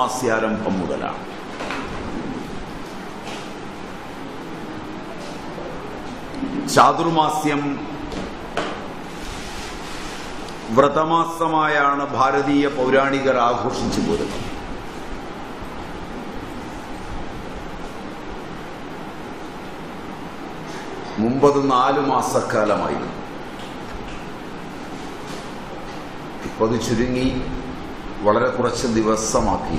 ചാതുർമാസ്യാരംഭം മുതലാണ്. ചാതുർമാസ്യം വ്രതമാസമായാണ് ഭാരതീയ പൗരാണികർ ആഘോഷിച്ചു പോരുന്നത്. മുമ്പത് നാല് മാസക്കാലമായിരുന്നു. ഇപ്പത് ചുരുങ്ങി വളരെ കുറച്ച് ദിവസമാക്കി.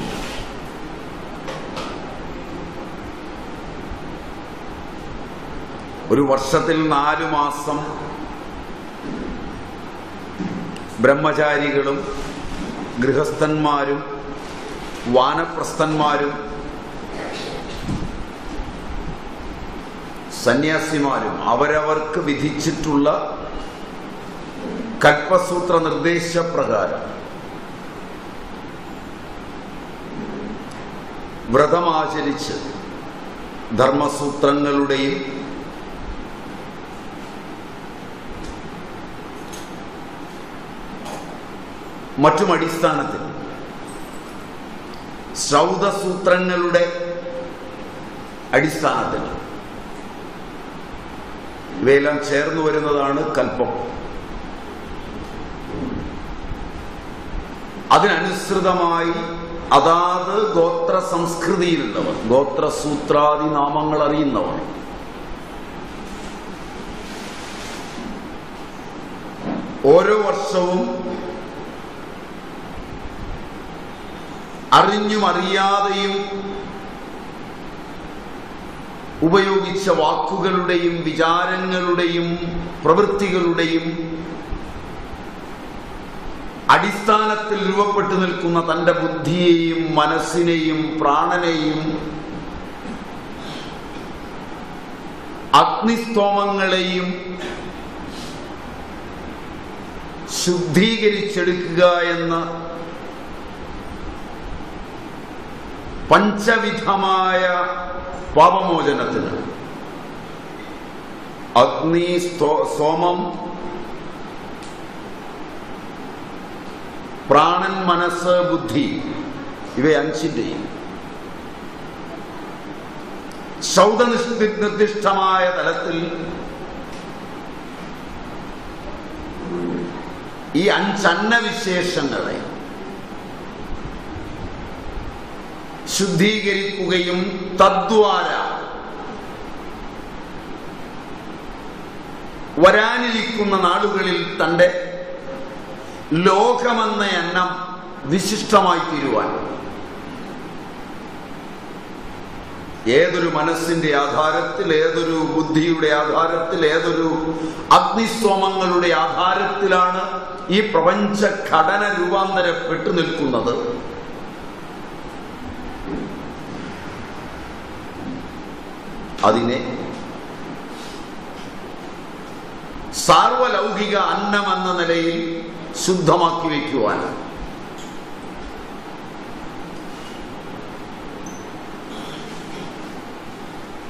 ഒരു വർഷത്തിൽ നാലു മാസം ബ്രഹ്മചാരികളും ഗൃഹസ്ഥന്മാരും വാനപ്രസ്ഥന്മാരും സന്യാസിമാരും അവരവർക്ക് വിധിച്ചിട്ടുള്ള കൽപ്പസൂത്ര നിർദ്ദേശപ്രകാരം വ്രതമാചരിച്ച് ധർമ്മസൂത്രങ്ങളുടെയും മറ്റും അടിസ്ഥാനത്തിൽ ശ്രൗതസൂത്രങ്ങളുടെ അടിസ്ഥാനത്തിൽ ഇവയെല്ലാം ചേർന്നു വരുന്നതാണ് കൽപ്പം. അതിനനുസൃതമായി അതാത് ഗോത്ര സംസ്കൃതിയിലുള്ളവർ ഗോത്രസൂത്രാദി നാമങ്ങൾ അറിയുന്നവർ. ഓരോ വർഷവും അറിഞ്ഞും അറിയാതെയും ഉപയോഗിച്ച വാക്കുകളുടെയും വിചാരങ്ങളുടെയും പ്രവൃത്തികളുടെയും അടിസ്ഥാനത്തിൽ രൂപപ്പെട്ടു നിൽക്കുന്ന തന്റെ ബുദ്ധിയെയും മനസ്സിനെയും പ്രാണനെയും അഗ്നിസ്തോമങ്ങളെയും ശുദ്ധീകരിച്ചെടുക്കുക എന്ന പഞ്ചവിധമായ പാപമോചനത്തിന് അഗ്നി സ്തോ- പ്രാണൻ മനസ്സ് ബുദ്ധി ഇവ അഞ്ചിന്റെയും ശൗദനിഷ്ഠി നിർദ്ദിഷ്ടമായ തലത്തിൽ ഈ അഞ്ചന്നവിശേഷങ്ങളെ ശുദ്ധീകരിക്കുകയും തദ്വാര വരാനിരിക്കുന്ന നാളുകളിൽ തന്റെ ലോകമെന്ന എണ്ണം വിശിഷ്ടമായി തീരുവാൻ. ഏതൊരു മനസ്സിന്റെ ആധാരത്തിൽ ഏതൊരു ബുദ്ധിയുടെ ആധാരത്തിൽ ഏതൊരു അഗ്നിസ്വമങ്ങളുടെ ആധാരത്തിലാണ് ഈ പ്രപഞ്ച ഘടന രൂപാന്തരപ്പെട്ടു നിൽക്കുന്നത്. അതിനെ സാർവലൗകിക അന്നമെന്ന നിലയിൽ ശുദ്ധമാക്കി വയ്ക്കുവാൻ.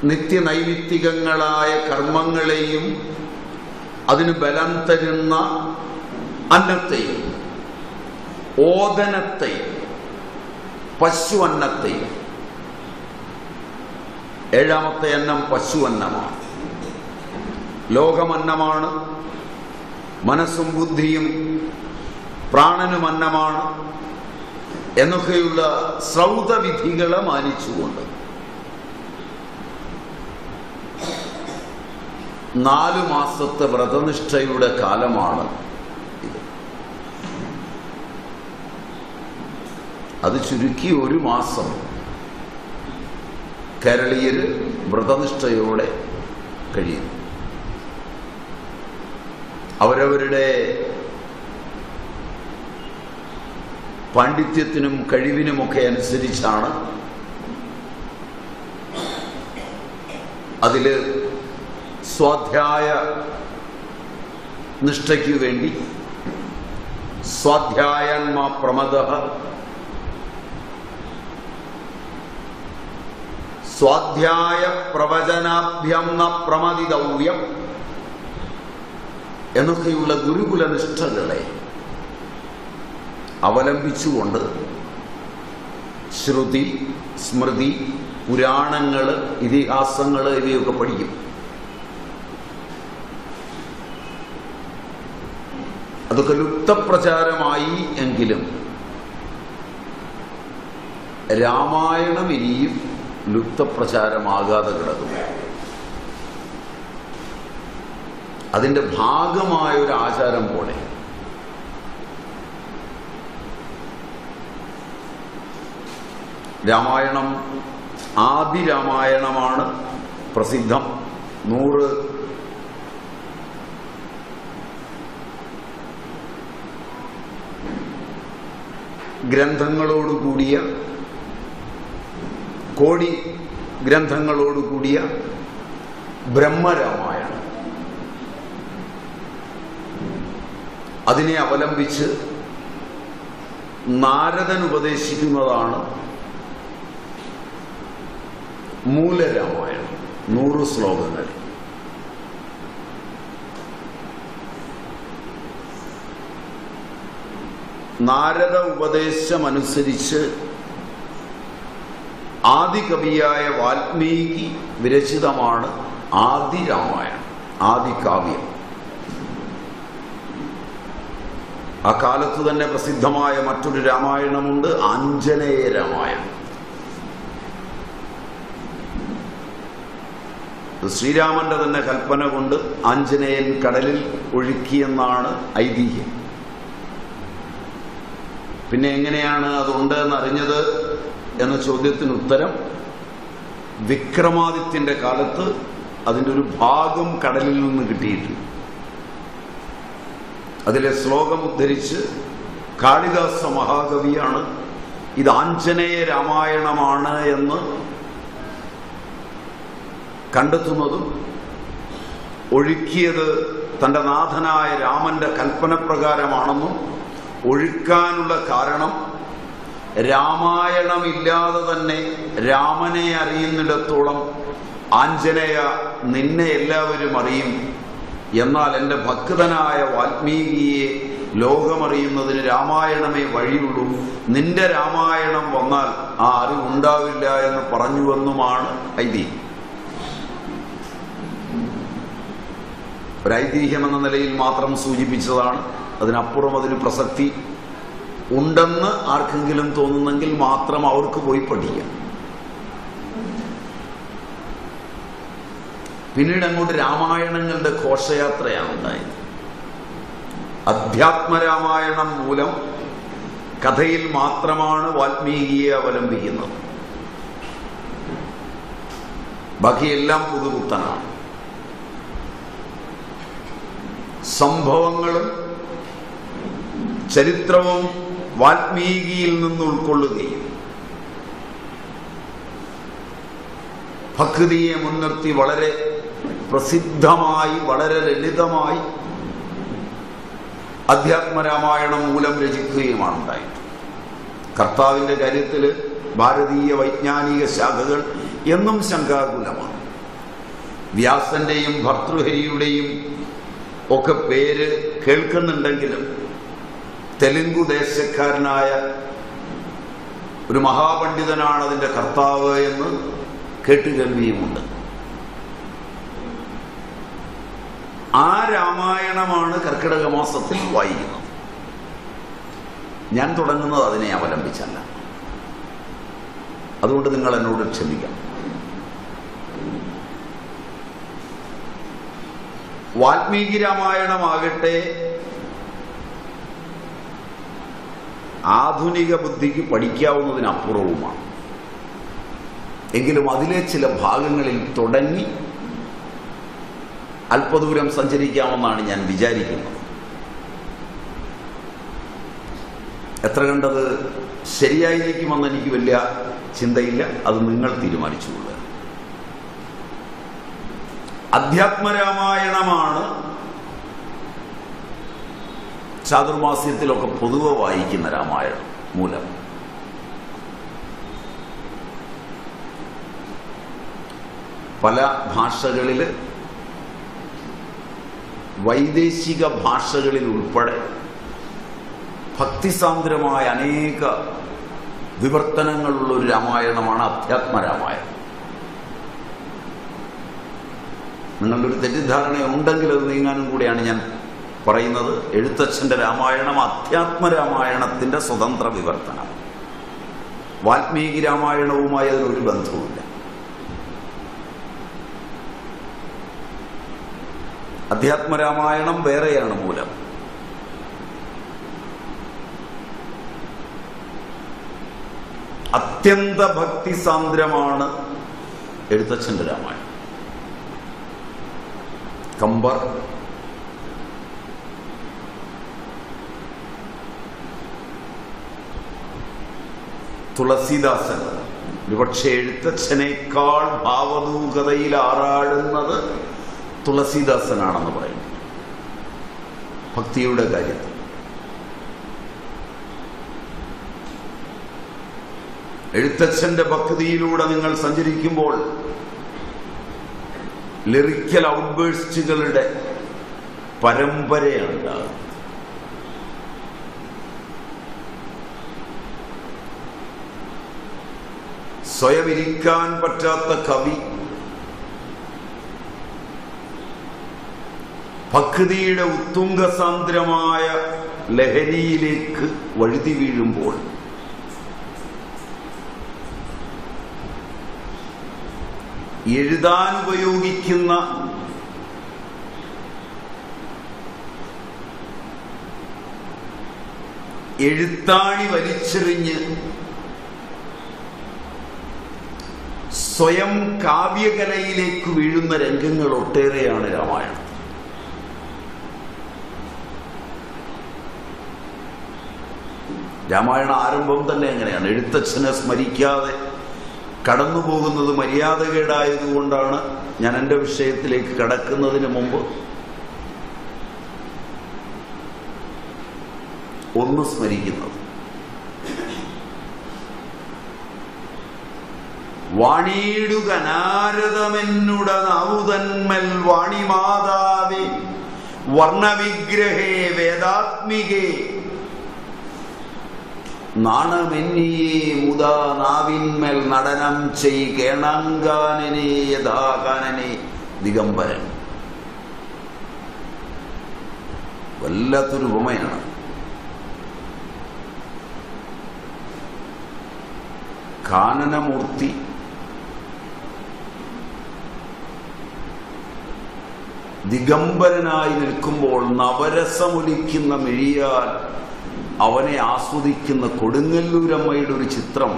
നിത്യനൈമിത്തികങ്ങളായ കർമ്മങ്ങളെയും അതിന് ബലം തരുന്ന അന്നത്തെയും ഓദനത്തെയും പശു അന്നത്തെയും ഏഴാമത്തെ അന്നം പശു അന്നമാണ് ലോകമന്നമാണ്. മനസ്സും ബുദ്ധിയും പ്രാണനും അന്നമാണ് എന്നൊക്കെയുള്ള സൗദവിധികളെ മാനിച്ചുകൊണ്ട് നാലു മാസത്തെ വ്രതനിഷ്ഠയുടെ കാലമാണ് ഇത്. അത് ചുരുക്കി ഒരു മാസം കേരളീയർ വ്രതനിഷ്ഠയോടെ കഴിയുന്നു അവരവരുടെ പാണ്ഡിത്യത്തിനും കഴിവിനുമൊക്കെ അനുസരിച്ചാണ് അതിൽ സ്വാധ്യായ നിഷ്ഠയ്ക്ക് വേണ്ടി സ്വാധ്യായന്മാ പ്രമദ സ്വാധ്യായ പ്രവചനാഭ്യം ന പ്രമദിതവ്യം എന്നൊക്കെയുള്ള ഗുരുകുലനിഷ്ഠകളെ അവലംബിച്ചുകൊണ്ട് ശ്രുതി സ്മൃതി പുരാണങ്ങൾ ഇതിഹാസങ്ങൾ ഇവയൊക്കെ പഠിക്കും. അതൊക്കെ ലുപ്തപ്രചാരമായി എങ്കിലും രാമായണം ഇനിയും ലുപ്തപ്രചാരമാകാതെ കിടക്കുന്നു അതിന്റെ ഭാഗമായ ഒരു ആചാരം പോലെ. രാമായണം ആദി രാമായണമാണ് പ്രസിദ്ധം. നൂറ് ഗ്രന്ഥങ്ങളോടുകൂടിയ കോടി ഗ്രന്ഥങ്ങളോടുകൂടിയ ബ്രഹ്മരാമായണം. അതിനെ അവലംബിച്ച് നാരദൻ ഉപദേശിക്കുന്നതാണ് മൂലരാമായണം നൂറ് ശ്ലോകങ്ങൾ. നാരദ ഉപദേശമനുസരിച്ച് ആദികവിയായ വാൽമീകി വിരചിതമാണ് ആദി രാമായണം ആദി കാവ്യം ആ കാലത്ത് തന്നെ പ്രസിദ്ധമായ മറ്റൊരു രാമായണമുണ്ട് ആഞ്ജനേയ രാമായണം ശ്രീരാമന്റെ തന്നെ കൽപ്പന കൊണ്ട് ആഞ്ജനേയൻ കടലിൽ ഒഴുക്കിയെന്നാണ് ഐതിഹ്യം. പിന്നെ എങ്ങനെയാണ് അതുണ്ട് എന്നറിഞ്ഞത് എന്ന ചോദ്യത്തിന് ഉത്തരം വിക്രമാദിത്യന്റെ കാലത്ത് അതിന്റെ ഒരു ഭാഗം കടലിൽ നിന്ന് കിട്ടിയിട്ടുണ്ട്. അതിലെ ശ്ലോകം ഉദ്ധരിച്ച് കാളിദാസ മഹാകവിയാണ് ഇത് ആഞ്ജനേയ രാമായണമാണ് എന്ന് കണ്ടെത്തുന്നതും ഒഴുക്കിയത് തന്റെ നാഥനായ രാമന്റെ കൽപ്പനപ്രകാരമാണെന്നും ഒഴുക്കാനുള്ള കാരണം രാമായണമില്ലാതെ തന്നെ രാമനെ അറിയുന്നിടത്തോളം ആഞ്ജനേയ നിന്നെ എല്ലാവരും അറിയും. എന്നാൽ എന്റെ ഭക്തനായ വാൽമീകിയെ ലോകമറിയുന്നതിന് രാമായണമേ വഴിയുള്ളൂ. നിന്റെ രാമായണം വന്നാൽ ആ അറിവുണ്ടാവില്ല എന്ന് പറഞ്ഞുവെന്നുമാണ് ഐതിഹ്യം ഒരു ഐതിഹ്യം എന്ന നിലയിൽ മാത്രം സൂചിപ്പിച്ചതാണ്. അതിനപ്പുറം അതിന് പ്രസക്തി ഉണ്ടെന്ന് ആർക്കെങ്കിലും തോന്നുന്നെങ്കിൽ മാത്രം അവർക്ക് പോയി പഠിക്കാം. പിന്നീട് അങ്ങോട്ട് രാമായണങ്ങളുടെ ഘോഷയാത്രയാണ് ഉണ്ടായത് അധ്യാത്മരാമായണം മൂലം കഥയിൽ മാത്രമാണ് വാൽമീകിയെ അവലംബിക്കുന്നത്. ബാക്കിയെല്ലാം പുതുകുത്തനാണ് സംഭവങ്ങളും ചരിത്രവും വാൽമീകിയിൽ നിന്ന് ഉൾക്കൊള്ളുകയും ഭക്തിയെ മുൻനിർത്തി വളരെ പ്രസിദ്ധമായി വളരെ ലളിതമായി അധ്യാത്മരാമായണം മൂലം രചിക്കുകയുമാണ് ഉണ്ടായത്. കർത്താവിന്റെ കാര്യത്തിൽ ഭാരതീയ വൈജ്ഞാനിക ശാഖകൾ എന്നും ശങ്കാകുലമാണ്. വ്യാസന്റെയും ഭർതൃഹരിയുടെയും ഒക്കെ പേര് കേൾക്കുന്നുണ്ടെങ്കിലും തെലുങ്കു ദേശക്കാരനായ ഒരു മഹാപണ്ഡിതനാണ് അതിന്റെ കർത്താവ് എന്ന് കേട്ടുകേൾവിയുമുണ്ട്. ആ രാമായണമാണ് കർക്കിടക മാസത്തിൽ വായിക്കുന്നത്. ഞാൻ തുടങ്ങുന്നത് അതിനെ അവലംബിച്ചല്ല. അതുകൊണ്ട് നിങ്ങൾ എന്നോട് ക്ഷമിക്കണം. വാൽമീകി രാമായണമാകട്ടെ ആധുനിക ബുദ്ധിക്ക് പഠിക്കാവുന്നതിനപ്പുറവുമാണ്. എങ്കിലും അതിലെ ചില ഭാഗങ്ങളിൽ തുടങ്ങി അല്പദൂരം സഞ്ചരിക്കാമെന്നാണ് ഞാൻ വിചാരിക്കുന്നത്. എത്ര കണ്ടത് ശരിയായിരിക്കുമെന്ന് എനിക്ക് വലിയ ചിന്തയില്ല. അത് നിങ്ങൾ തീരുമാനിച്ചുകൊള്ളുക. അധ്യാത്മരാമായണമാണ് ചാതുർമാസ്യത്തിലൊക്കെ പൊതുവെ വായിക്കുന്ന രാമായണം മൂലം. പല ഭാഷകളിൽ വൈദേശിക ഭാഷകളിൽ ഉൾപ്പെടെ ഭക്തിസാന്ദ്രമായ അനേക വിവർത്തനങ്ങളുള്ള ഒരു രാമായണമാണ് അധ്യാത്മരാമായണം നിങ്ങളുടെ ഒരു തെറ്റിദ്ധാരണ ഉണ്ടെങ്കിൽ അത് നീങ്ങാനും കൂടിയാണ് ഞാൻ പറയുന്നത്. എഴുത്തച്ഛന്റെ രാമായണം അധ്യാത്മ സ്വതന്ത്ര വിവർത്തനം. വാൽമീകി രാമായണവുമായി അതിനൊരു ബന്ധവുമില്ല. അധ്യാത്മ രാമായണം വേറെയാണ് മൂലം. അത്യന്ത ഭക്തിസാന്ദ്രമാണ് എഴുത്തച്ഛന്റെ രാമായണം. കമ്പർ തുളസീദാസൻ ഒരുപക്ഷെ എഴുത്തച്ഛനേക്കാൾ ഭാവതൂകതയിൽ ആറാടുന്നത് തുളസീദാസനാണെന്ന് പറയുന്നു ഭക്തിയുടെ കാര്യത്തിൽ എഴുത്തച്ഛന്റെ ഭക്തിയിലൂടെ നിങ്ങൾ സഞ്ചരിക്കുമ്പോൾ ലിറിക്കൽ ഔട്ട്ബേഴ്സ്റ്റുകളുടെ പരമ്പരയാണ് ഉണ്ടാകുന്നത്. സ്വയം ഇരിക്കാൻ പറ്റാത്ത കവി ഭക്തിയുടെ ഉത്തുംഗസാന്ദ്രമായ ലഹരിയിലേക്ക് വഴുതി വീഴുമ്പോൾ എഴുതാൻ ഉപയോഗിക്കുന്ന എഴുത്താണി വലിച്ചെറിഞ്ഞ് സ്വയം കാവ്യകലയിലേക്ക് വീഴുന്ന രംഗങ്ങൾ ഒട്ടേറെയാണ് രാമായണം. രാമായണ ആരംഭം തന്നെ എങ്ങനെയാണ് എഴുത്തച്ഛനെ സ്മരിക്കാതെ കടന്നു പോകുന്നത് മര്യാദകേടായതുകൊണ്ടാണ് ഞാൻ എന്റെ വിഷയത്തിലേക്ക് കടക്കുന്നതിന് മുമ്പ് ഒന്ന് സ്മരിക്കുന്നത്. വാണിയിടുകനാരദമെന്നുടനാവുതന്മൽ വാണിമാതാവി നാവുതന്മൽ വാണിമാതാവേ വർണവിഗ്രഹേ വേദാത്മികേ നാണമെന്നിയേ മുതാ നാവിന്മേൽ നടനം ചെയ് യഥാകാനനെ ദിഗംബരൻ. വല്ലാത്തൊരു ഉപമയാണ്. കാനനമൂർത്തി. ദിഗംബരനായി നിൽക്കുമ്പോൾ നവരസമൊലിക്കുന്ന മിഴിയാൽ അവനെ ആസ്വദിക്കുന്ന കൊടുങ്ങല്ലൂരമ്മയുടെ ഒരു ചിത്രം.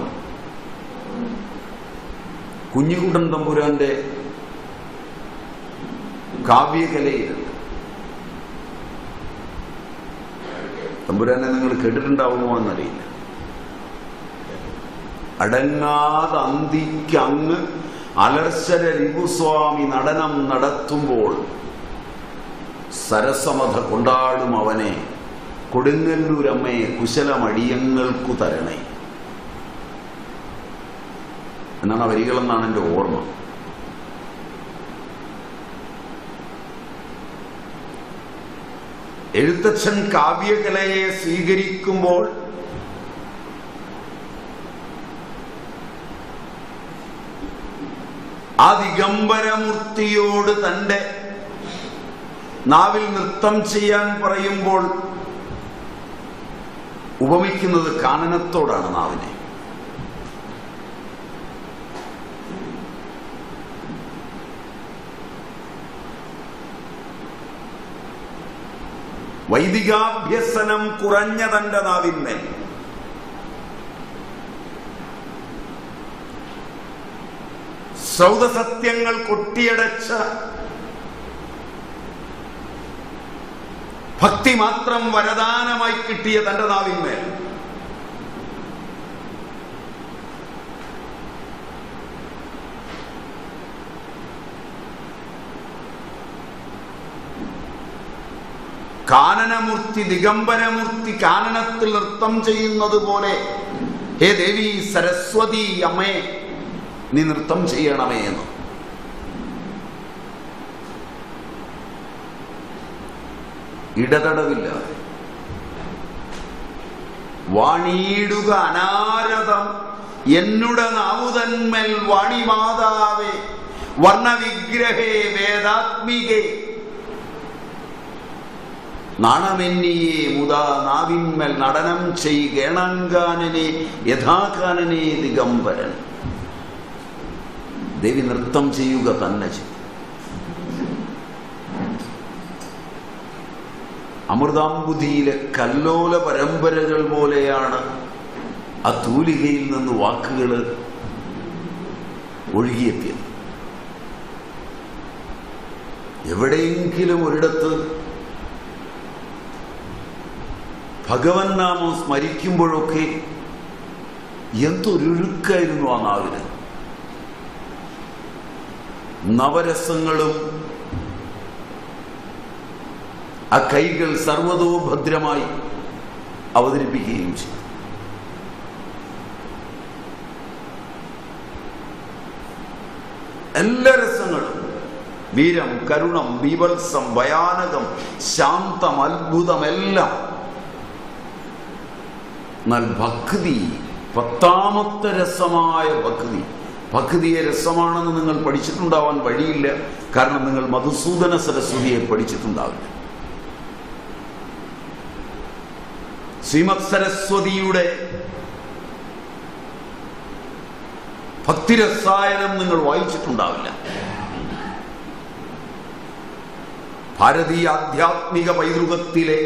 കുഞ്ഞിക്കുട്ടൻ തമ്പുരാന്റെ കാവ്യകലയിലുണ്ട് തമ്പുരാനെ നിങ്ങൾ കേട്ടിട്ടുണ്ടാവുമോ എന്നറിയില്ല അടങ്ങാതെ അന്തിക്കങ്ങ് അലർശര രിപുസ്വാമി നടനം നടത്തുമ്പോൾ സരസമത കൊണ്ടാടും അവനെ. കൊടുങ്ങല്ലൂരമ്മയെ കുശലമടിയങ്ങൾക്കു തരണേ. എന്നാണ് ആ വരികളെന്നാണ് എന്റെ ഓർമ്മ. എഴുത്തച്ഛൻ കാവ്യകലയെ സ്വീകരിക്കുമ്പോൾ ആ ദിഗംബരമൂർത്തിയോട് തന്റെ നാവിൽ നൃത്തം ചെയ്യാൻ പറയുമ്പോൾ ഉപമിക്കുന്നത് കാനനത്തോടാണ് നാവിനെ. വൈദികാഭ്യസനം കുറഞ്ഞ തന്റെ നാവിന്മേൽ. സൗദസത്യങ്ങൾ കൊട്ടിയടച്ച ഭക്തി മാത്രം വരദാനമായി കിട്ടിയ തന്റെ നാവിന്മേൽ. കാനനമൂർത്തി ദിഗംബരമൂർത്തി കാനനത്തിൽ നൃത്തം ചെയ്യുന്നത് പോലെ ഹേ ദേവി സരസ്വതി അമ്മേ നീ നൃത്തം ചെയ്യണമേ എന്ന്. ഇടതടവില്ല. വാണിയിടുക അനാരതം. എന്നുടെ നാവുതന്മൽ വാണിമാതാവേ വർണവിഗ്രഹേ വേദാത്മികേ. നാണമെന്നിയെ മുതാ നാവിന്മൽ നടനം ചെയ് ഗേണങ്കാനനെ യഥാകാനനെ ദിഗംബരൻ. ദേവി നൃത്തം ചെയ്യുക തന്നെ ചെയ്യും. അമൃതാംബുധിയിലെ കല്ലോല പരമ്പരകൾ പോലെയാണ് ആ തൂലികയിൽ നിന്ന് വാക്കുകൾ ഒഴുകിയെത്തിയത്. എവിടെയെങ്കിലും ഒരിടത്ത് ഭഗവൻ നാമം സ്മരിക്കുമ്പോഴൊക്കെ എന്തൊരുക്കായിരുന്നു ആ നാവിന്. നവരസങ്ങളും ആ കൈകൾ സർവതോഭദ്രമായി അവതരിപ്പിക്കുകയും ചെയ്തു. എല്ലാ രസങ്ങളും വീരം കരുണം ബീവത്സം ഭയാനകം ശാന്തം അത്ഭുതമെല്ലാം എന്നാൽ ഭക്തി പത്താമത്തെ രസമായ ഭക്തി. ഭക്തിയെ രസമാണെന്ന് നിങ്ങൾ പഠിച്ചിട്ടുണ്ടാവാൻ വഴിയില്ല. കാരണം നിങ്ങൾ മധുസൂദന സരസ്വതിയെ പഠിച്ചിട്ടുണ്ടാവില്ല. ശ്രീമത് സരസ്വതിയുടെ ഭക്തിരസായനം നിങ്ങൾ വായിച്ചിട്ടുണ്ടാവില്ല. ഭാരതീയ ആധ്യാത്മിക പൈതൃകത്തിലെ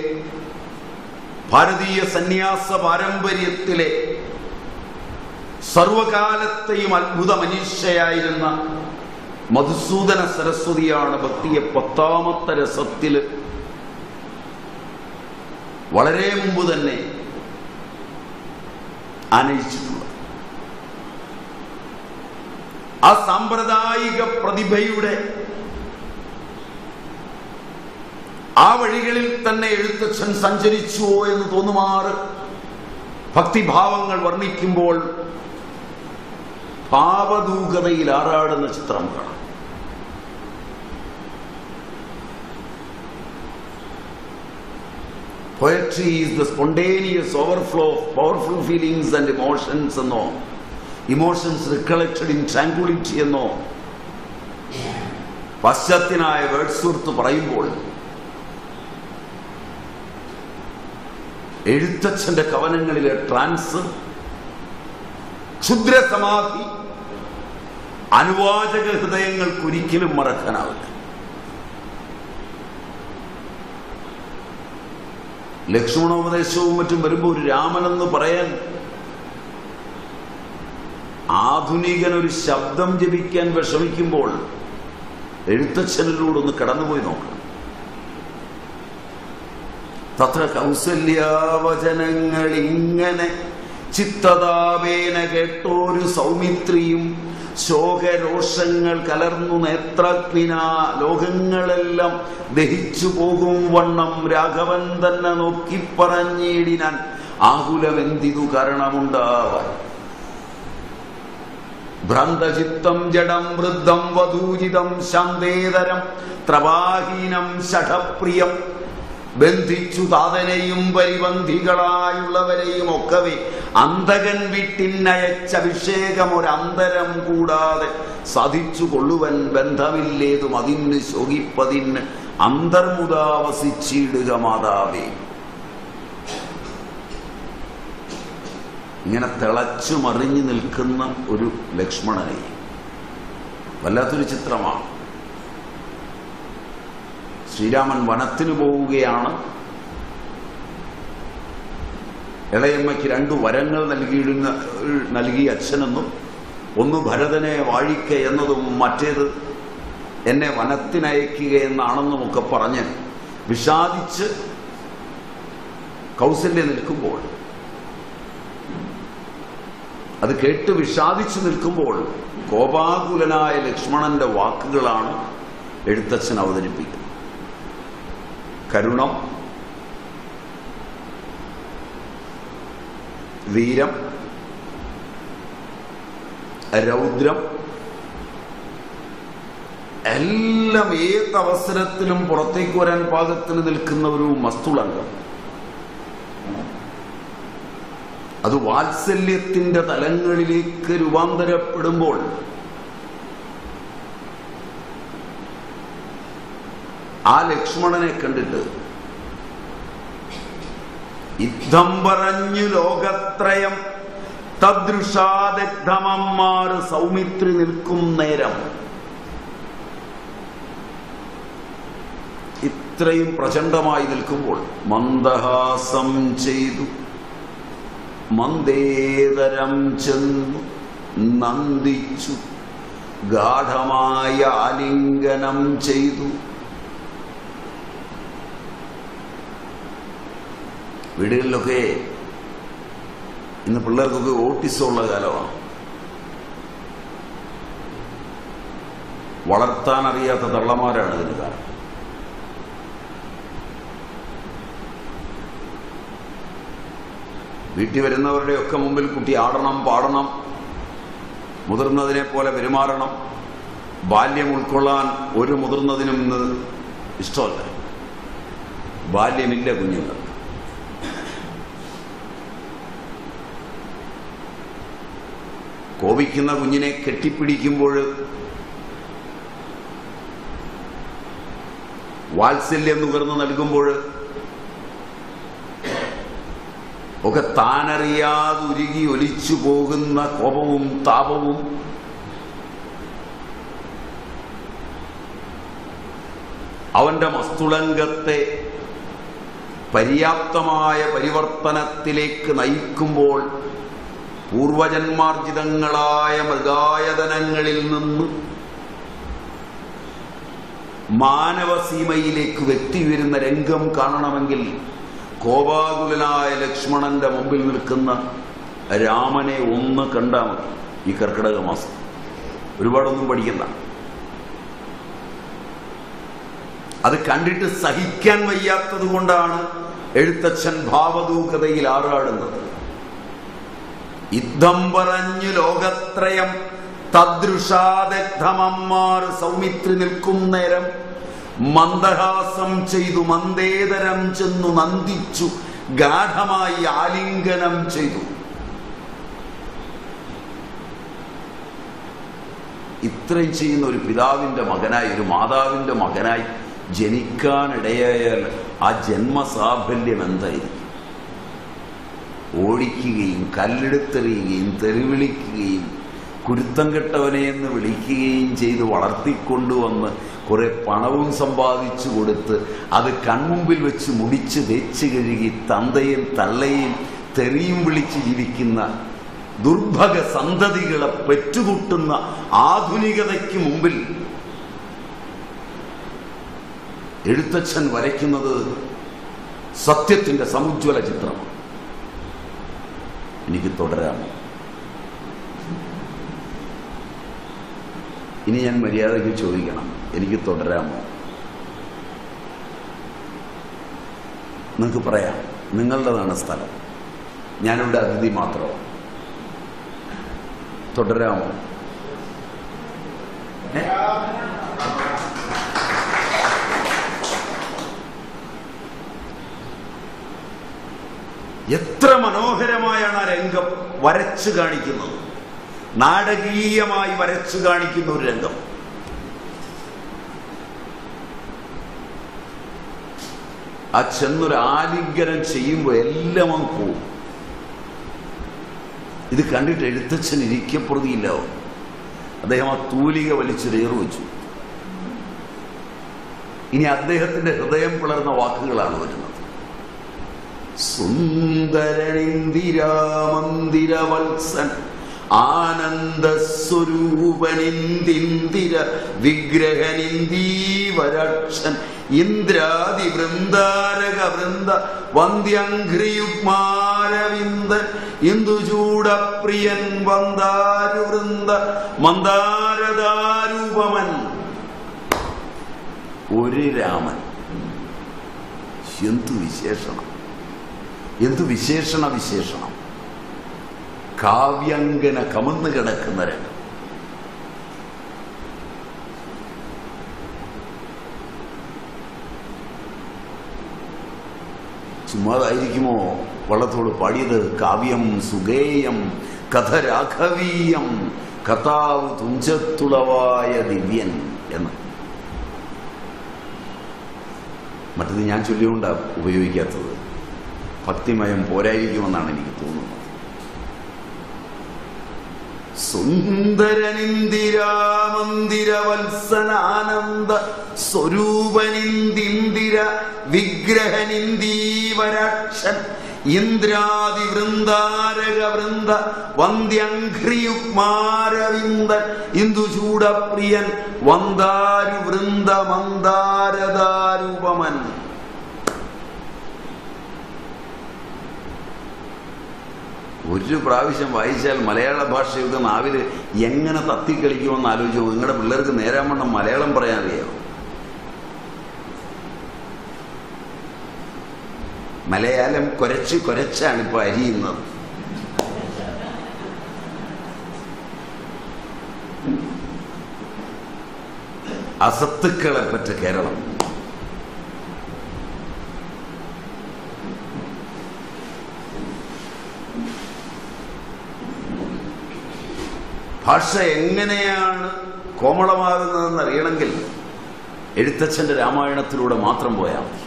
ഭാരതീയ സന്യാസ പാരമ്പര്യത്തിലെ സർവകാലത്തെയും അത്ഭുത മനുഷ്യയായിരുന്ന മധുസൂദന സരസ്വതിയാണ് ഭക്തിയെ പത്താമത്തെ രസത്തിൽ വളരെ മുമ്പ് തന്നെ ആനയിച്ചിട്ടുള്ളത്. ആ സാമ്പ്രദായിക പ്രതിഭയുടെ ആ വഴികളിൽ തന്നെ എഴുത്തച്ഛൻ സഞ്ചരിച്ചുവോ എന്ന് തോന്നുമാറ് ഭക്തിഭാവങ്ങൾ വർണിക്കുമ്പോൾ ഭാവദൂകതയിൽ ആറാടുന്ന ചിത്രം കാണാം. Poetry is the spontaneous overflow of powerful feelings and emotions എന്നോ ഇമോഷൻസ് റിക്കളക്റ്റഡ് ഇൻ ട്രാങ്കുളിറ്റി എന്നോ. പാശ്ചാത്യനായ വേർഡ്സ്വർത്ത് പറയുമ്പോൾ എഴുത്തച്ഛന്റെ കവനങ്ങളിലെ ട്രാൻസ് ക്ഷുദ്ര സമാധി അനുവാചക ഹൃദയങ്ങൾക്ക് ഒരിക്കലും മറക്കാനാവില്ല. ലക്ഷ്മണോപദേശവും മറ്റും വരുമ്പോൾ ഒരു രാമനെന്ന് പറയാൻ ആധുനികൻ ഒരു ശബ്ദം ജപിക്കാൻ വിഷമിക്കുമ്പോൾ എഴുത്തച്ഛനിലൂടെ ഒന്ന് കടന്നുപോയി നോക്കണം. തത്ര കൗസല്യാവചനങ്ങൾ ഇങ്ങനെ ചിത്തതാപേന കേട്ടോരു സൗമിത്രിയും ശോകരോഷങ്ങൾ കലർന്നു നേത്രഗ്നിന ലോകങ്ങളെല്ലാം ദഹിച്ചു പോകും വണ്ണം. രാഘവൻ തന്നെ നോക്കി പറഞ്ഞിടിനാൻ ആകുലമെന്തിതു കാരണമുണ്ടാവാൻ? ഭ്രാന്തചിത്തം ജഡം വൃദ്ധം വധൂജിതം ശാന്തേതരം ത്രവാഹീനം ഷഠപ്രിയം ബന്ധിച്ചു താതനെയും പരിബന്ധികളായുള്ളവരെയും ഒക്കവേ അന്തകൻ വിട്ടിന്നയച്ച അഭിഷേകം ഒരന്തരം കൂടാതെ സാധിച്ചു കൊള്ളുവൻ ബന്ധമില്ലേതും അതിന് ശോകിപ്പതിന് അന്തർമുദാവസിച്ചിടുക മാതാവേ. ഇങ്ങനെ തിളച്ചു മറിഞ്ഞു നിൽക്കുന്ന ഒരു ലക്ഷ്മണനെ. വല്ലാത്തൊരു ചിത്രമാണ്. ശ്രീരാമൻ വനത്തിന് പോവുകയാണ്. ഇളയമ്മയ്ക്ക് രണ്ടു വരങ്ങൾ നൽകിയിടുന്ന നൽകി അച്ഛനെന്നും ഒന്ന് ഭരതനെ വാഴിക്ക എന്നതും മറ്റേത് എന്നെ വനത്തിനയക്കുക എന്നാണെന്നുമൊക്കെ പറഞ്ഞ് വിഷാദിച്ച് കൗസല്യ നിൽക്കുമ്പോൾ അത് കേട്ട് വിഷാദിച്ച് നിൽക്കുമ്പോൾ കോപാകുലനായ ലക്ഷ്മണന്റെ വാക്കുകളാണ് എഴുത്തച്ഛൻ അവതരിപ്പിക്കുന്നത്. കരുണം വീരം രൗദ്രം എല്ലാം ഏത് അവസരത്തിലും പുറത്തേക്ക് വരാൻ പാകത്തിന് നിൽക്കുന്ന ഒരു മസ്തുളങ്കം അത് വാത്സല്യത്തിന്റെ തലങ്ങളിലേക്ക് രൂപാന്തരപ്പെടുമ്പോൾ ആ ലക്ഷ്മണനെ കണ്ടിട്ട് യുദ്ധം പറഞ്ഞു ലോകത്രയം തദൃശാദഗ്ധമന്മാർ സൗമിത്രി നിൽക്കും നേരം. ഇത്രയും പ്രചണ്ഡമായി നിൽക്കുമ്പോൾ മന്ദഹാസം ചെയ്തു. മന്ദേതരം ചെന്നു നന്ദിച്ചു ഗാഠമായ ആലിംഗനം ചെയ്തു. വീടുകളിലൊക്കെ ഇന്ന് പിള്ളേർക്കൊക്കെ ഓട്ടിസം ഉള്ള കാലമാണ്. വളർത്താൻ അറിയാത്ത തള്ളമാരാണ് ഇതിന് കാരണം. വീട്ടിൽ വരുന്നവരുടെ ഒക്കെ മുമ്പിൽ കുട്ടി ആടണം പാടണം മുതിർന്നതിനെ പോലെ പെരുമാറണം ബാല്യം ഉൾക്കൊള്ളാൻ ഒരു മുതിർന്നതിനും ഇന്ന് ഇഷ്ടമല്ല. ബാല്യമില്ല കുഞ്ഞുങ്ങൾക്ക്. കോപിക്കുന്ന കുഞ്ഞിനെ കെട്ടിപ്പിടിക്കുമ്പോൾ വാത്സല്യം നുകർന്ന് നൽകുമ്പോൾ ഒക്കെ താനറിയാതെ ഉരുകി ഒലിച്ചു പോകുന്ന കോപവും താപവും അവന്റെ മസ്തുളങ്കത്തെ പര്യാപ്തമായ പരിവർത്തനത്തിലേക്ക് നയിക്കുമ്പോൾ പൂർവജന്മാർജിതങ്ങളായ മൃഗായതനങ്ങളിൽ നിന്ന് മാനവസീമയിലേക്ക് വ്യക്തി വരുന്ന രംഗം കാണണമെങ്കിൽ കോപാകുലനായ ലക്ഷ്മണന്റെ മുമ്പിൽ നിൽക്കുന്ന രാമനെ ഒന്ന് കണ്ടാൽ മതി ഈ കർക്കിടക മാസം. ഒരുപാടൊന്നും പഠിക്കണ്ട. അത് കണ്ടിട്ട് സഹിക്കാൻ വയ്യാത്തത് കൊണ്ടാണ് എഴുത്തച്ഛൻ ഭാവദൂകതയിൽ ആറാടുന്നത്. യുദ്ധം പറഞ്ഞു ലോകത്രയം തദൃഷാദഗ്ധമന്മാർ സൗമിത്രി നിൽക്കും നേരം. മന്ദഹാസം ചെയ്തു മന്ദേതരം ചെന്നു നന്ദിച്ചു ഗാഠമായി ആലിംഗനം ചെയ്തു. ഇത്രയും ചെയ്യുന്ന ഒരു പിതാവിന്റെ മകനായി ഒരു മാതാവിന്റെ മകനായി ജനിക്കാനിടയായാൽ ആ ജന്മസാഫല്യം എന്തായിരിക്കും? ഓടിക്കുകയും കല്ലെടുത്തെറിയുകയും തെറിവിളിക്കുകയും കുരുത്തം കെട്ടവനെ എന്ന് വിളിക്കുകയും ചെയ്ത് വളർത്തിക്കൊണ്ടുവന്ന് കുറെ പണവും സമ്പാദിച്ചു കൊടുത്ത് അത് കൺമുമ്പിൽ വെച്ച് മുടിച്ച് തേച്ച് കഴുകി തന്തയും തള്ളയും തെറിയും വിളിച്ച് ജീവിക്കുന്ന ദുർഭക സന്തതികളെ പെറ്റുകൂട്ടുന്ന ആധുനികതയ്ക്ക് മുമ്പിൽ എഴുത്തച്ഛൻ വരയ്ക്കുന്നത് സത്യത്തിന്റെ സമുജ്വല ചിത്രമാണ്. എനിക്ക് തുടരാം ഇനി ഞാൻ മര്യാദയ്ക്ക് ചോദിക്കണം. എനിക്ക് തുടരാമോ? നിങ്ങൾക്ക് പറയാം. നിങ്ങളുടേതാണ് സ്ഥലം. ഞാനിവിടെ അതിഥി മാത്രമോ തുടരാമോ? എത്ര മനോഹരമായാണ് ആ രംഗം വരച്ചു കാണിക്കുന്നത്. നാടകീയമായി വരച്ചു കാണിക്കുന്ന ഒരു രംഗം. ആ ചെന്നൊരു ആലിംഗനം ചെയ്യുമ്പോൾ എല്ലാം അങ്ങ് പോവും. ഇത് കണ്ടിട്ട് എഴുത്തച്ഛൻ ഇരിക്കപ്പെടുകയില്ലാവും അദ്ദേഹം ആ തൂലിക വലിച്ചു വെച്ചു. ഇനി അദ്ദേഹത്തിന്റെ ഹൃദയം പിളർന്ന വാക്കുകളാണ് വരുന്നത്. സുന്ദരനിന്ദിരാമന്ദിരവത്സൻ ആനന്ദസ്വരൂപനിന്ദിന്ദിര വിഗ്രഹനിന്ദീവരക്ഷൻ ഇന്ദ്രാദി വൃന്ദാരക വൃന്ദ വന്ദ്യഘ്രിയുഗ്മാരവിന്ദൻ ഇന്ദുചൂടപ്രിയൻ വന്ദാരു വൃന്ദ മന്ദാരദാരൂപമൻ. ഒരു രാമൻ. എന്തു വിശേഷണം. എന്തു വിശേഷണ വിശേഷണം? കാവ്യങ്കന കമന്ന് കിടക്കുന്ന രംഗം ചുമ്മാതായിരിക്കുമോ? വള്ളത്തോട് പാടിയത് കാവ്യം സുഗേയം കഥ രാഘവീയം കഥാവ് തുഞ്ചത്തുളവായ ദിവ്യൻ എന്ന്. മറ്റത് ഞാൻ ചൊല്ലിയോണ്ടാണ് ഉപയോഗിക്കാത്തത്. ഭക്തിമയം പോരായിരിക്കുമെന്നാണ് എനിക്ക് തോന്നുന്നത്. സുന്ദരനിന്ദിരാമന്ദിരവത്സനാനന്ദ സ്വരൂപനിന്ദിന്ദിര വിഗ്രഹനിന്ദീവരാക്ഷൻ ഇന്ദ്രാദി വൃന്ദാരക വൃന്ദ വന്ദ്യഘ്രിയുഗ്മാരവിന്ദൻ ഇന്ദുചൂടപ്രിയൻ വന്ദാരു വൃന്ദ മന്ദാരദാരൂപമൻ ഒരു പ്രാവശ്യം വായിച്ചാൽ മലയാള ഭാഷയുടെ നാവിൽ എങ്ങനെ തത്തിക്കളിക്കുമെന്ന് ആലോചിച്ചു. നിങ്ങളുടെ പിള്ളേർക്ക് നേരാൻ വണ്ണം മലയാളം പറയാൻ അറിയാമോ മലയാളം കുരച്ച് കുരച്ചാണ് ഇപ്പൊ അരിയുന്നത്. അസത്തുക്കളെ പറ്റ കേരളം. ഭാഷ എങ്ങനെയാണ് കോമളമാകുന്നതെന്ന് അറിയണമെങ്കിൽ എഴുത്തച്ഛന്റെ രാമായണത്തിലൂടെ മാത്രം പോയാൽ മതി.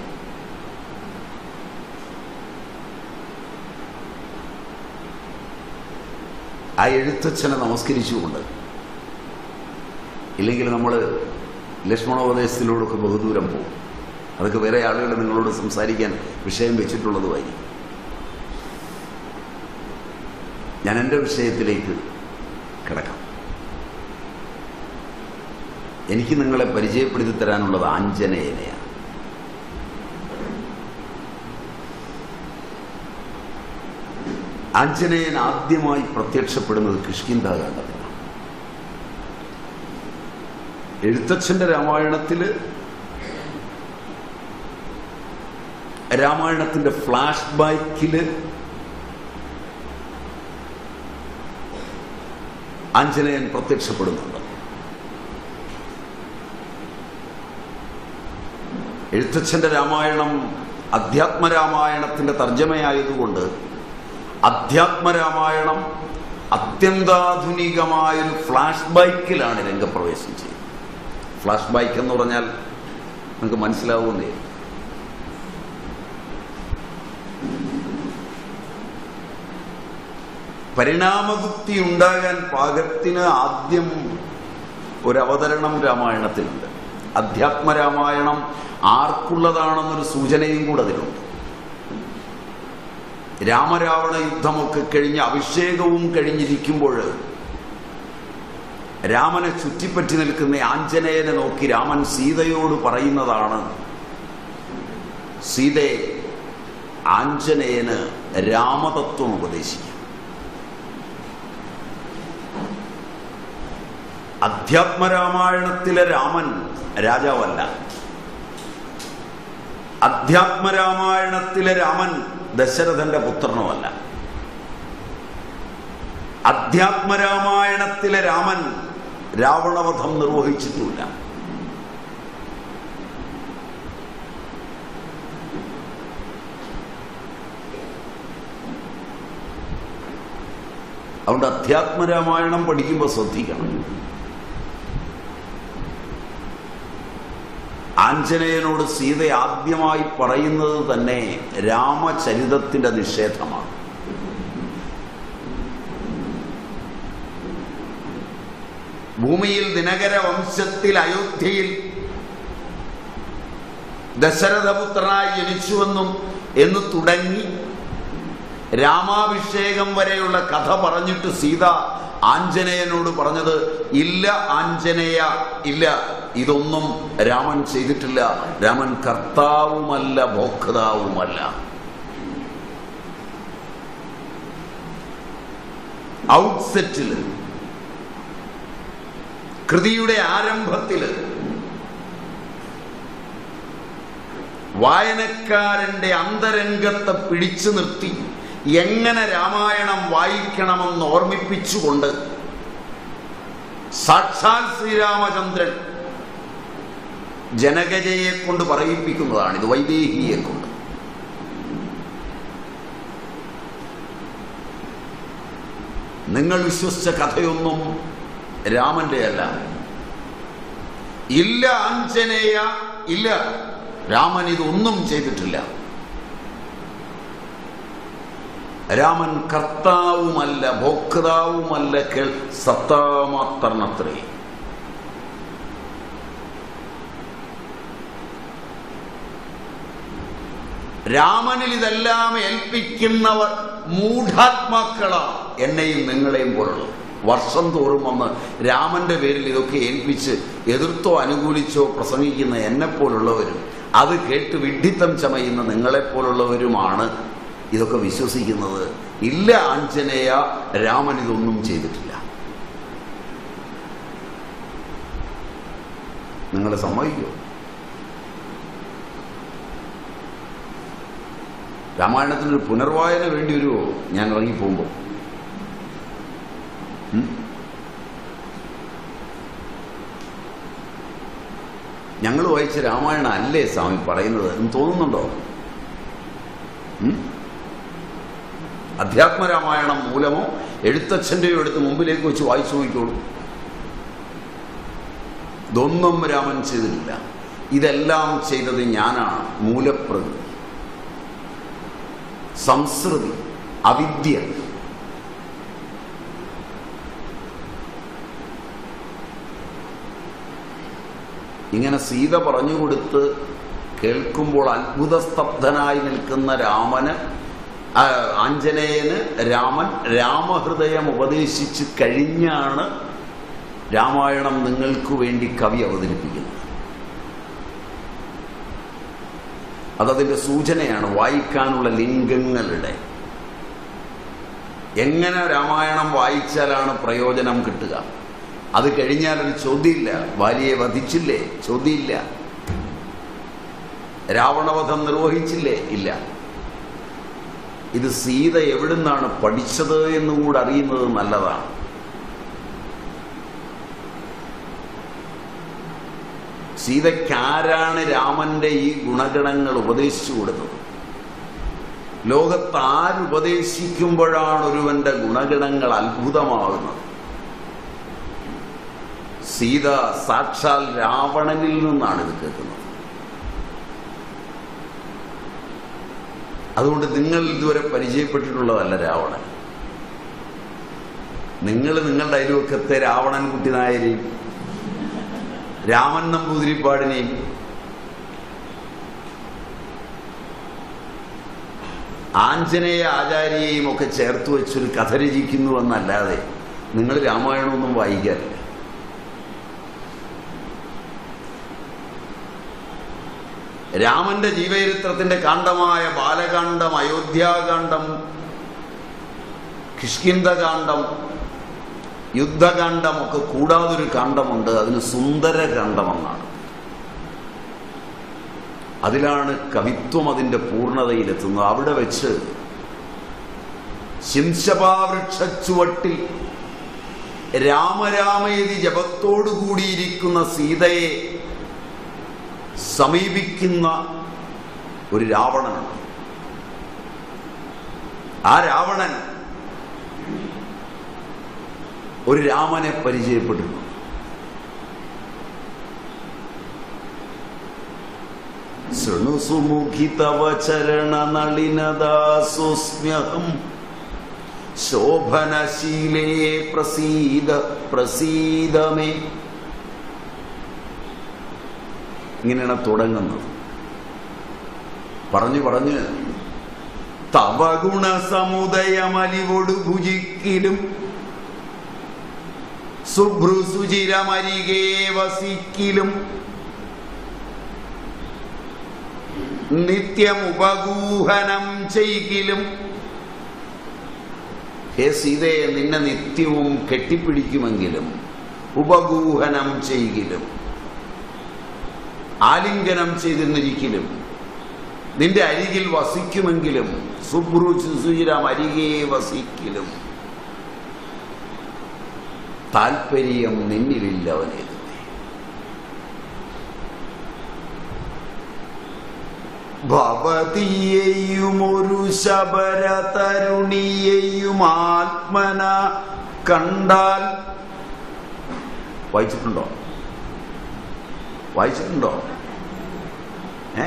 ആ എഴുത്തച്ഛനെ നമസ്കരിച്ചുകൊണ്ട് ഇല്ലെങ്കിൽ നമ്മൾ ലക്ഷ്മണോപദേശത്തിലൂടെയൊക്കെ ബഹുദൂരം പോകും. അതൊക്കെ വേറെ ആളുകൾ നിങ്ങളോട് സംസാരിക്കാൻ വിഷയം വെച്ചിട്ടുള്ളതുമായിരിക്കും. ഞാൻ എന്റെ വിഷയത്തിലേക്ക് എനിക്ക് നിങ്ങളെ പരിചയപ്പെടുത്തി തരാനുള്ളത് ആഞ്ജനേയനെയാണ്. ആഞ്ജനേയൻ ആദ്യമായി പ്രത്യക്ഷപ്പെടുന്നത് കിഷ്കിന്താകാന്ഡത്തിലാണ് എഴുത്തച്ഛന്റെ രാമായണത്തിൽ രാമായണത്തിന്റെ ഫ്ലാഷ് ബാക്കിൽ ആഞ്ജനേയൻ പ്രത്യക്ഷപ്പെടുന്നുണ്ട്. എഴുത്തച്ഛന്റെ രാമായണം അധ്യാത്മരാമായണത്തിന്റെ തർജമയായതുകൊണ്ട് അധ്യാത്മരാമായണം അത്യന്താധുനികമായൊരു ഫ്ലാഷ് ബൈക്കിലാണ് രംഗപ്രവേശം ചെയ്യുന്നത്. ഫ്ലാഷ് ബൈക്ക് എന്ന് പറഞ്ഞാൽ നിങ്ങൾക്ക് മനസ്സിലാവുന്നേ. പരിണാമഗുപ്തി ഉണ്ടാകാൻ പാകത്തിന് ആദ്യം ഒരവതരണം രാമായണത്തിലുണ്ട്. അധ്യാത്മരാമായണം ആർക്കുള്ളതാണെന്നൊരു സൂചനയും കൂടെ അതിലുണ്ട്. രാമരാവണ യുദ്ധമൊക്കെ കഴിഞ്ഞ് അഭിഷേകവും കഴിഞ്ഞിരിക്കുമ്പോൾ രാമനെ ചുറ്റിപ്പറ്റി നിൽക്കുന്ന ആഞ്ജനേയനെ നോക്കി രാമൻ സീതയോട് പറയുന്നതാണ് സീതയെ ആഞ്ജനേയന് രാമതത്വം ഉപദേശിക്കും. അധ്യാത്മരാമായണത്തിലെ രാമൻ രാജാവല്ല. അധ്യാത്മരാമായണത്തിലെ രാമൻ ദശരഥന്റെ പുത്രനുമല്ല. അധ്യാത്മരാമായണത്തിലെ രാമൻ രാവണവധം നിർവഹിച്ചിട്ടുമില്ല. അതുകൊണ്ട് അധ്യാത്മരാമായണം പഠിക്കുമ്പോൾ ശ്രദ്ധിക്കണം. ആഞ്ജനേയനോട് സീത ആദ്യമായി പറയുന്നത് തന്നെ രാമചരിതത്തിന്റെ നിഷേധമാണ്. ഭൂമിയിൽ ദിനകര വംശത്തിൽ അയോധ്യയിൽ ദശരഥപുത്രനായി ജനിച്ചുവെന്നും എന്ന് തുടങ്ങി രാമാഭിഷേകം വരെയുള്ള കഥ പറഞ്ഞിട്ട് സീത ആഞ്ജനേയനോട് പറഞ്ഞത് ഇല്ല ആഞ്ജനേയ ഇല്ല ഇതൊന്നും രാമൻ ചെയ്തിട്ടില്ല. രാമൻ കർത്താവുമല്ല ഭോക്താവുമല്ല ഔട്ട്സെറ്റിൽ കൃതിയുടെ ആരംഭത്തിൽ വായനക്കാരന്റെ അന്തരംഗത്തെ പിടിച്ചു നിർത്തി. എങ്ങനെ രാമായണം വായിക്കണമെന്ന് ഓർമ്മിപ്പിച്ചുകൊണ്ട് സാക്ഷാൽ ശ്രീരാമചന്ദ്രൻ ജനകജയെ കൊണ്ട് പറയിപ്പിക്കുന്നതാണ് ഇത് വൈദേഹിയെ കൊണ്ട്. നിങ്ങൾ വിശ്വസിച്ച കഥയൊന്നും രാമന്റെ അല്ല. ഇല്ല ആഞ്ജനേയ ഇല്ല രാമൻ ഇതൊന്നും ചെയ്തിട്ടില്ല. രാമൻ കർത്താവുമല്ല ഭോക്താവുമല്ല കേൾ സത്താമാത്രണത്രേ രാമനിൽ ഇതെല്ലാം ഏൽപ്പിക്കുന്നവർ മൂഢാത്മാക്കളാണ് എന്നെയും നിങ്ങളെയും പോലുള്ളത് വർഷം തോറും വന്ന് രാമന്റെ പേരിൽ ഇതൊക്കെ ഏൽപ്പിച്ച് എതിർത്തോ അനുകൂലിച്ചോ പ്രസംഗിക്കുന്ന എന്നെപ്പോലുള്ളവരും അത് കേട്ട് വിഡ്ഢിത്തം ചമയുന്ന നിങ്ങളെപ്പോലുള്ളവരുമാണ് ഇതൊക്കെ വിശ്വസിക്കുന്നത് ഇല്ല ആഞ്ജനേയ രാമൻ ഇതൊന്നും ചെയ്തിട്ടില്ല. നിങ്ങൾ സമ്മതിക്കോ? രാമായണത്തിനൊരു പുനർവായന വേണ്ടി വരുമോ ഞാൻ ഇറങ്ങിപ്പോകുമ്പോൾ ഞങ്ങൾ വായിച്ച രാമായണം അല്ലേ സ്വാമി പറയുന്നത് എന്ന് തോന്നുന്നുണ്ടോ? അധ്യാത്മരാമായണം മൂലമോ എഴുത്തച്ഛന്റെയോ എടുത്ത് മുമ്പിലേക്ക് വെച്ച് വായിച്ചു നോക്കിക്കോളൂ. ഇതൊന്നും രാമൻ ചെയ്തിട്ടില്ല. ഇതെല്ലാം ചെയ്തത് ഞാനാണ്. മൂലപ്രകൃതി. സംസ്കൃതി. അവിദ്യ. ഇങ്ങനെ സീത പറഞ്ഞുകൊടുത്ത് കേൾക്കുമ്പോൾ അത്ഭുതസ്തബ്ധനായി നിൽക്കുന്ന രാമന് ആഞ്ജനേയന് രാമൻ രാമഹൃദയം ഉപദേശിച്ച് കഴിഞ്ഞാണ് രാമായണം നിങ്ങൾക്ക് വേണ്ടി കവി അവതരിപ്പിക്കുന്നത്. അതതിന്റെ സൂചനയാണ് വായിക്കാനുള്ള ലിംഗങ്ങളുടെ. എങ്ങനെ രാമായണം വായിച്ചാലാണ് പ്രയോജനം കിട്ടുക? അത് കഴിഞ്ഞാൽ ഒരു ചോദ്യമില്ല. ഭാര്യയെ വധിച്ചില്ലേ? ചോദ്യമില്ല. രാവണവധം നിർവഹിച്ചില്ലേ? ഇല്ല. ഇത് സീത എവിടുന്നാണ് പഠിച്ചത് എന്നും കൂടെ അറിയുന്നത് നല്ലതാണ്. സീതയ്ക്കാരാണ് രാമന്റെ ഈ ഗുണഗണങ്ങൾ ഉപദേശിച്ചു കൊടുത്തത്. ലോകത്ത് ആരുപദേശിക്കുമ്പോഴാണ് ഒരുവന്റെ ഗുണഗണങ്ങൾ അത്ഭുതമാകുന്നത്. സീത സാക്ഷാൽ രാവണനിൽ നിന്നാണ് ഇത് കേൾക്കുന്നത്. അതുകൊണ്ട് നിങ്ങൾ ഇതുവരെ പരിചയപ്പെട്ടിട്ടുള്ളതല്ല രാവണൻ. നിങ്ങൾ നിങ്ങളുടെ അയൽവക്കത്തെ രാവണൻ കുട്ടിനായരെയും രാമൻ നമ്പൂതിരിപ്പാടിനെയും ആഞ്ജനേയ ആചാര്യയെയും ഒക്കെ ചേർത്ത് വെച്ചൊരു കഥ രചിക്കുന്നു എന്നല്ലാതെ നിങ്ങൾ രാമായണമൊന്നും വായിക്കാറില്ല. രാമന്റെ ജീവചരിത്രത്തിന്റെ കാണ്ഡമായ ബാലകാന്ഡം അയോധ്യാകാന്ഡം കിഷ്കിന്ധകാന്ഡം യുദ്ധകാന്ഡം ഒക്കെ കൂടാതൊരു കാണ്ഡമുണ്ട്. അതിന് സുന്ദരകാന്ഡമെന്നാണ് അതിലാണ് കവിത്വം അതിന്റെ പൂർണതയിലെത്തുന്നത്. അവിടെ വെച്ച് ശിംശപാവൃക്ഷച്ചുവട്ടിൽ രാമരാമയതി ജപത്തോടുകൂടിയിരിക്കുന്ന സീതയെ സമീപിക്കുന്ന ഒരു രാവണനുണ്ട് ആ രാവണൻ ഒരു രാമനെ പരിചയപ്പെട്ടിരുന്നു. ശൃണു സുമുഖി തവ ചരണ നളിനദാസുസ്മ്യഹം ശോഭനശീലേ പ്രസീദ പ്രസീദമേ. ഇങ്ങനെയാണ് തുടങ്ങുന്നത്. പറഞ്ഞു പറഞ്ഞ്. തവ ഗുണസമുദയമലിവൊടു ഭുജിക്കിലും സുഭ്രുസുചിരമരികേ വസിക്കിലും നിത്യം നിത്യമുപഗൂഹനം ചെയ്യിലും ഹേ സീതയെ നിന്നെ നിത്യവും കെട്ടിപ്പിടിക്കുമെങ്കിലും ഉപഗൂഹനം ചെയ്കിലും. ആലിംഗനം ചെയ്തിരുന്നിരിക്കലും നിന്റെ അരികിൽ വസിക്കുമെങ്കിലും സുബ്രു സുചിരം അരികെ വസിക്കലും. താല്പര്യം നിന്നിലില്ല അവനേത് ഭവതിയെയും ഒരു ശബര തരുണിയെയും ആത്മന കണ്ടാൽ വായിച്ചിട്ടുണ്ടോ? വായിച്ചിട്ടുണ്ടോ? ഏ?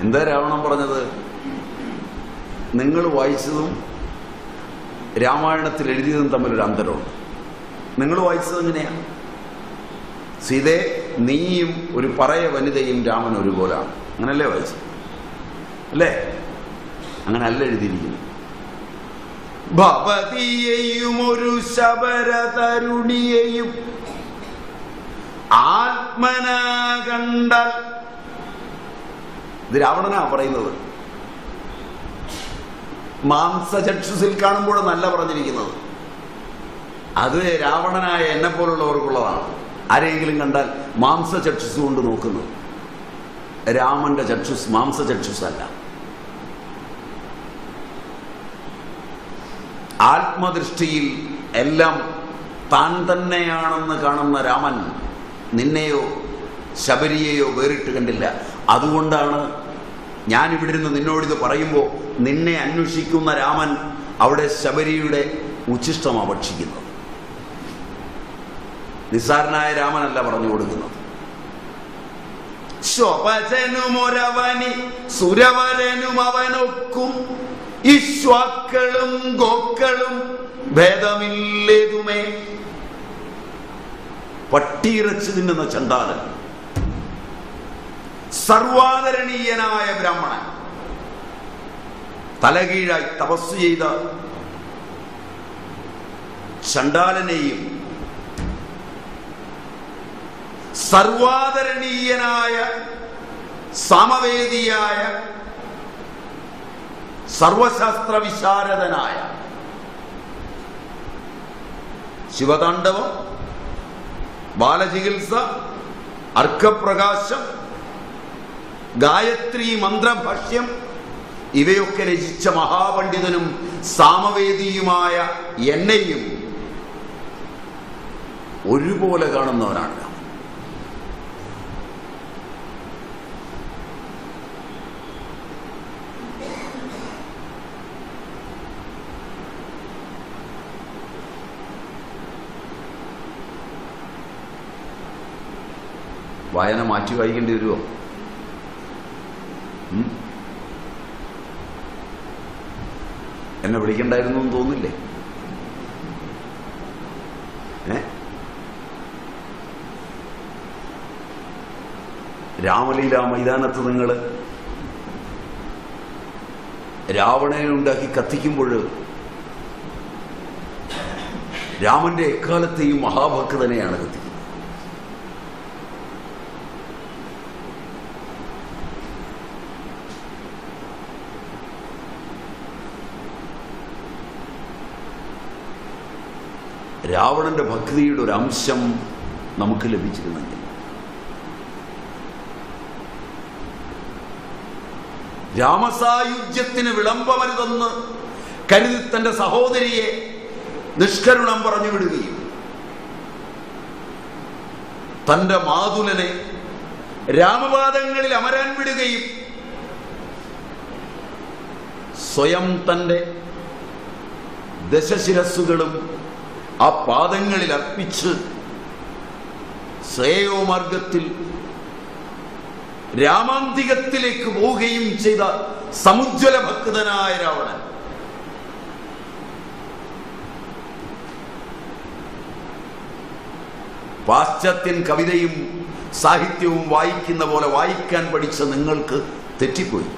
എന്താ രാവണൻ പറഞ്ഞത്? നിങ്ങൾ വായിച്ചതും രാമായണത്തിൽ എഴുതിയതും തമ്മിലൊരു അന്തരമുണ്ട്. നിങ്ങൾ വായിച്ചത് എങ്ങനെയാ? സീതേ നീയും ഒരു പറയ വനിതയും രാമൻ ഒരുപോലാണ്. അങ്ങനല്ലേ വായിച്ചു അല്ലേ? അങ്ങനെ അല്ല എഴുതിയിരിക്കുന്നു ഭവതിയെയും ഒരു ശബര തരുണിയെയും ആത്മന കണ്ടാൽ ഇത് രാവണനാ പറയുന്നത്. മാംസചക്ഷുസിൽ കാണുമ്പോൾ നല്ല പറഞ്ഞിരിക്കുന്നത്. അത് രാവണനായ എന്നെ പോലുള്ളവർക്കുള്ളതാണ്. ആരെങ്കിലും കണ്ടാൽ മാംസചക്ഷുസ് കൊണ്ട് നോക്കുന്നു. രാമന്റെ ചക്ഷുസ് മാംസചക്ഷുസ് അല്ല ആത്മദൃഷ്ടിയിൽ എല്ലാം താൻ തന്നെയാണെന്ന് കാണുന്ന രാമൻ നിന്നെയോ ശബരിയെയോ വേറിട്ട് കണ്ടില്ല. അതുകൊണ്ടാണ് ഞാനിവിടെ ഇരുന്ന് നിന്നോടിത് പറയുമ്പോൾ നിന്നെ അന്വേഷിക്കുന്ന രാമൻ അവിടെ ശബരിയുടെ ഉച്ഛിഷ്ടം ഭക്ഷിക്കുന്നത്. നിസ്സാരനായ രാമനല്ല പറഞ്ഞു കൊടുക്കുന്നത്. ശോഭജനുമൊരവനി സുരവരനും അവനൊക്കും. ഗോക്കളും ഭേദമില്ലേതുമേ? പട്ടിയിറച്ചു തിന്നുന്ന ചണ്ടാലൻ സർവാദരണീയനായ ബ്രാഹ്മണൻ തലകീഴായി തപസ് ചെയ്ത ചണ്ടാലനെയും സർവാദരണീയനായ സാമവേദിയായ സർവശാസ്ത്ര വിശാരദനായ ശിവതാണ്ഡവം ബാലചികിത്സ അർക്കപ്രകാശം ഗായത്രി മന്ത്രഭാഷ്യം ഇവയൊക്കെ രചിച്ച മഹാപണ്ഡിതനും സാമവേദിയുമായ എന്നെയും ഒരുപോലെ കാണുന്നവനാണ്. വായന മാറ്റി വായിക്കേണ്ടി വരുമോ എന്നെ വിളിക്കണ്ടായിരുന്നു എന്ന് തോന്നില്ലേ? ഏ? രാമലീല മൈതാനത്ത് നിങ്ങൾ രാവണനെ ഉണ്ടാക്കി കത്തിക്കുമ്പോൾ രാമന്റെ എക്കാലത്തെയും മഹാഭക്തനെയാണ് കത്തിക്കുന്നത്. രാവണന്റെ ഭക്തിയുടെ ഒരു അംശം നമുക്ക് ലഭിച്ചിരുന്നെങ്കിൽ രാമസായുജ്യത്തിന് വിളംബമരുതെന്ന് കരുതി തന്റെ സഹോദരിയെ നിഷ്കരുണം പറഞ്ഞു വിടുകയും തന്റെ മാതുലനെ രാമപാദങ്ങളിൽ അമരാൻ വിടുകയും സ്വയം തന്റെ ദശശിരസ്സുകളും ആ പാദങ്ങളിൽ അർപ്പിച്ച് ശ്രേയോമാർഗത്തിൽ രാമാന്തികത്തിലേക്ക് പോവുകയും ചെയ്ത സമുജ്വല ഭക്തനായ രാവണൻ. പാശ്ചാത്യൻ കവിതയും സാഹിത്യവും വായിക്കുന്ന പോലെ വായിക്കാൻ പഠിച്ച നിങ്ങൾക്ക് തെറ്റിപ്പോയി.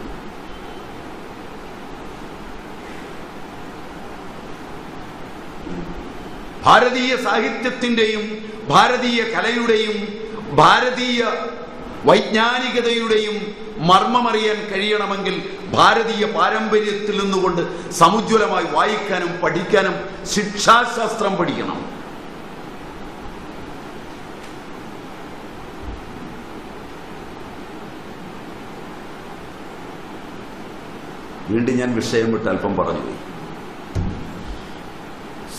ഭാരതീയ സാഹിത്യത്തിന്റെയും ഭാരതീയ കലയുടെയും ഭാരതീയ വൈജ്ഞാനികതയുടെയും മർമ്മമറിയാൻ കഴിയണമെങ്കിൽ ഭാരതീയ പാരമ്പര്യത്തിൽ നിന്നുകൊണ്ട് സമുജ്വലമായി വായിക്കാനും പഠിക്കാനും ശിക്ഷാശാസ്ത്രം പഠിക്കണം. വീണ്ടും ഞാൻ വിഷയം വിട്ട് അല്പം പറഞ്ഞുപോയി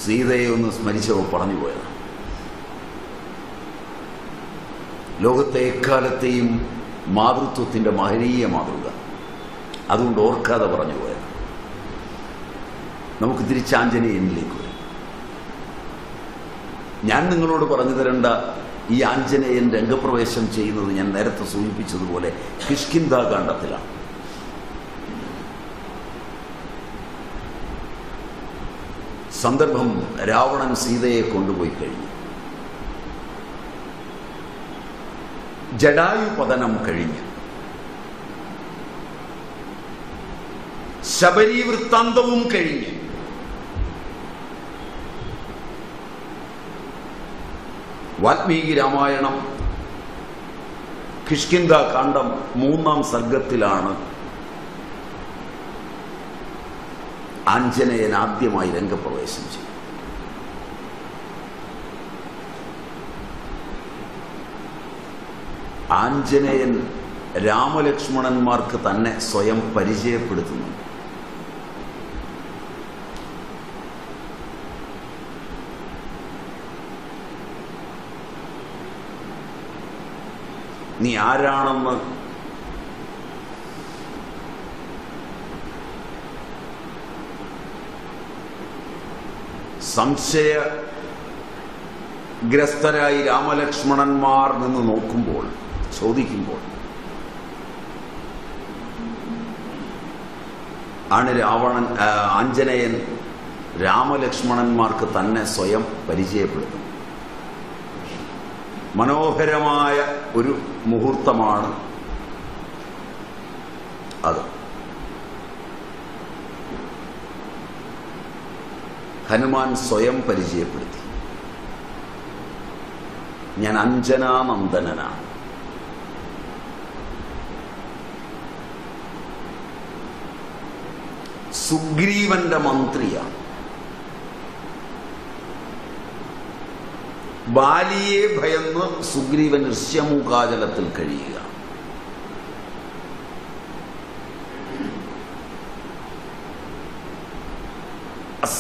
സീതയെ ഒന്ന് സ്മരിച്ചവ പറഞ്ഞു പോയത്. ലോകത്തെ എക്കാലത്തെയും മാതൃത്വത്തിന്റെ മഹനീയ മാതൃക. അതുകൊണ്ട് ഓർക്കാതെ പറഞ്ഞു പോയത്. നമുക്ക് തിരിച്ചാഞ്ജനേയനിലേക്ക് വരും. ഞാൻ നിങ്ങളോട് പറഞ്ഞു തരേണ്ട ഈ ആഞ്ജനേയൻ രംഗപ്രവേശം ചെയ്യുന്നത് ഞാൻ നേരത്തെ സൂചിപ്പിച്ചതുപോലെ കിഷ്കിന്താകാന്ഡത്തിലാണ് സന്ദർഭം രാവണൻ സീതയെ കൊണ്ടുപോയി കഴിഞ്ഞു. ജഡായു പതനം കഴിഞ്ഞു. ശബരി വൃത്താന്തവും കഴിഞ്ഞു. വാൽമീകി രാമായണം കിഷ്കിന്ദ കാണ്ഡം മൂന്നാം സർഗത്തിലാണ് ആഞ്ജനേയൻ ആദ്യമായി രംഗപ്രവേശം ചെയ്തു. ആഞ്ജനേയൻ രാമലക്ഷ്മണന്മാർക്ക് തന്നെ സ്വയം പരിചയപ്പെടുത്തുന്നു. നീ ആരാണെന്ന് സംശയഗ്രസ്തരായി രാമലക്ഷ്മണന്മാർ നിന്ന് നോക്കുമ്പോൾ ചോദിക്കുമ്പോൾ ആണ് രാവണൻ ആഞ്ജനേയൻ രാമലക്ഷ്മണന്മാർക്ക് തന്നെ സ്വയം പരിചയപ്പെടുത്തുന്നത്. മനോഹരമായ ഒരു മുഹൂർത്തമാണ് അത് ഹനുമാൻ സ്വയം പരിചയപ്പെടുത്തി. ഞാൻ അഞ്ജനാനന്ദനാണ് സുഗ്രീവന്റെ മന്ത്രിയാണ്. ബാലിയെ ഭയന്ന് സുഗ്രീവൻ ഋഷ്യമൂകാചലത്തിൽ കഴിയുക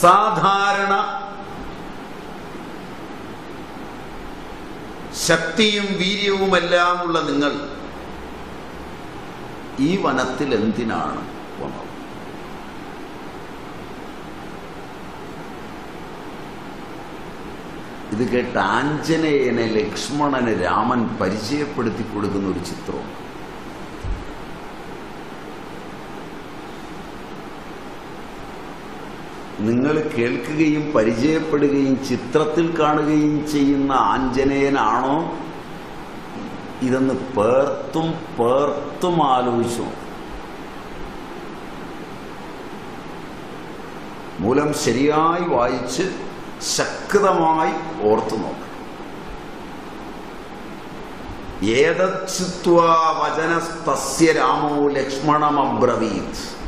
അസാധാരണ ശക്തിയും വീര്യവുമെല്ലാം ഉള്ള നിങ്ങൾ ഈ വനത്തിൽ എന്തിനാണ് വന്നത്? ഇത് കേട്ട് ആഞ്ജനേയനെ ലക്ഷ്മണന് രാമൻ പരിചയപ്പെടുത്തി കൊടുക്കുന്ന ഒരു ചിത്രമുണ്ട്. നിങ്ങൾ കേൾക്കുകയും പരിചയപ്പെടുകയും ചിത്രത്തിൽ കാണുകയും ചെയ്യുന്ന ആഞ്ജനേയനാണോ? ഇതെന്ന് പേർത്തും പേർത്തും ആലോചിച്ചു. മൂലം ശരിയായി വായിച്ച് ശക്തമായി ഓർത്തു നോക്കണം ഏതച്ഛിത്വ വചനസ്തസ്യ രാമോ ലക്ഷ്മണമബ്രവീത്.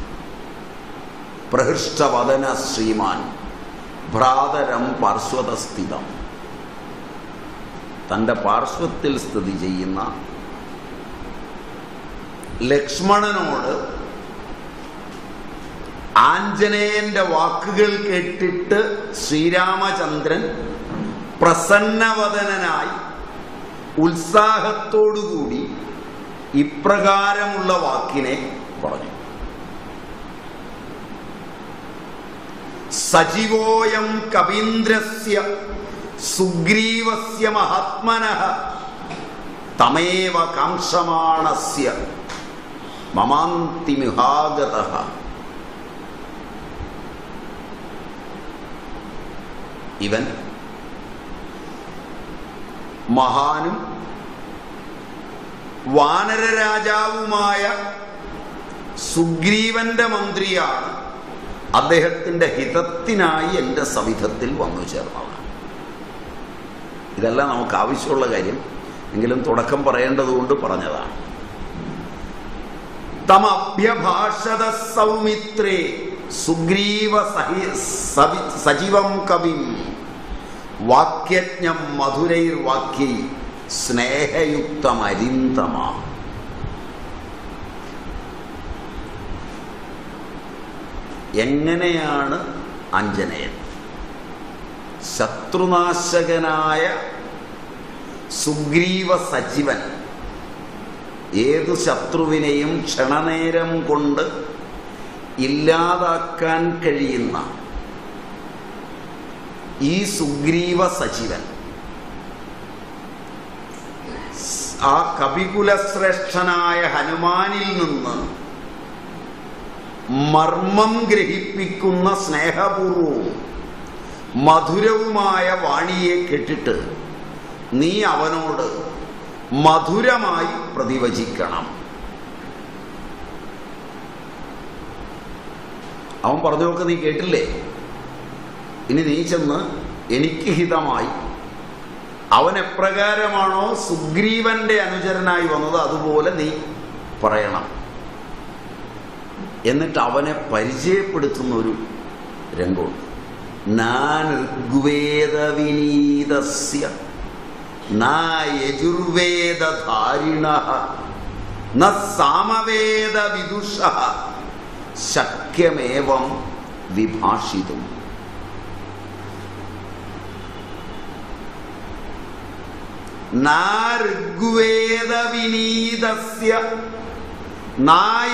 പ്രഹൃഷ്ടവദന ശ്രീമാൻ ഭ്രാതരം പാർശ്വതസ്ഥിതം. തന്റെ പാർശ്വത്തിൽ സ്ഥിതി ചെയ്യുന്ന ലക്ഷ്മണനോട് ആഞ്ജനേയന്റെ വാക്കുകൾ കേട്ടിട്ട് ശ്രീരാമചന്ദ്രൻ പ്രസന്നവദനായി ഉത്സാഹത്തോടുകൂടി ഇപ്രകാരമുള്ള വാക്കിനെ പറഞ്ഞു. സജീവോയം കവീന്ദ്രസ്യ സുഗ്രീവസ്യ മഹാത്മന തമേവ കാംക്ഷമാണസ്യ മമാന്തിമിഹാഗത. ഇവൻ മഹാനും വാനരരാജാവുമായ സുഗ്രീവന്റെ മന്ത്രിയാണ്. അദ്ദേഹത്തിന്റെ ഹിതത്തിനായി എന്റെ സവിധത്തിൽ വന്നു ചേർന്നതാണ് ഇതെല്ലാം നമുക്ക് ആവശ്യമുള്ള കാര്യം. എങ്കിലും തുടക്കം പറയേണ്ടതുകൊണ്ട് പറഞ്ഞതാണ്. തമഭ്യഭാഷത സൗമിത്രേ സുഗ്രീവ സജീവം കവിം. വാക്യജ്ഞം മധുരൈർ വാക്യൈ സ്നേഹയുക്തമരിന്തമ. എങ്ങനെയാണ് അഞ്ജനയൻ? ശത്രുനാശകനായ സുഗ്രീവ സജീവൻ ഏതു ശത്രുവിനെയും ക്ഷണനേരം കൊണ്ട് ഇല്ലാതാക്കാൻ കഴിയുന്ന ഈ സുഗ്രീവ സജീവൻ. ആ കപികുലശ്രേഷ്ഠനായ ഹനുമാനിൽ നിന്ന് മർമ്മം ഗ്രഹിപ്പിക്കുന്ന സ്നേഹപൂർവവും മധുരവുമായ വാണിയെ കേട്ടിട്ട് നീ അവനോട് മധുരമായി പ്രതിവചിക്കണം. അവൻ പറഞ്ഞു പറഞ്ഞതൊക്കെ നീ കേട്ടില്ലേ? ഇനി നീ ചെന്ന് എനിക്ക് ഹിതമായി അവൻ എപ്രകാരമാണോ സുഗ്രീവന്റെ അനുചരനായി വന്നത് അതുപോലെ നീ പറയണം. എന്നിട്ട് അവനെ പരിചയപ്പെടുത്തുന്ന ഒരു രംഗമുണ്ട്. നാൻ ഋഗ്വേദ വിനീതസ്യ ന സാമവേദ വിദുഷ ശക്യമേവം വിഭാഷിതും. ഋഗ്വേദ വിനീതസ്യ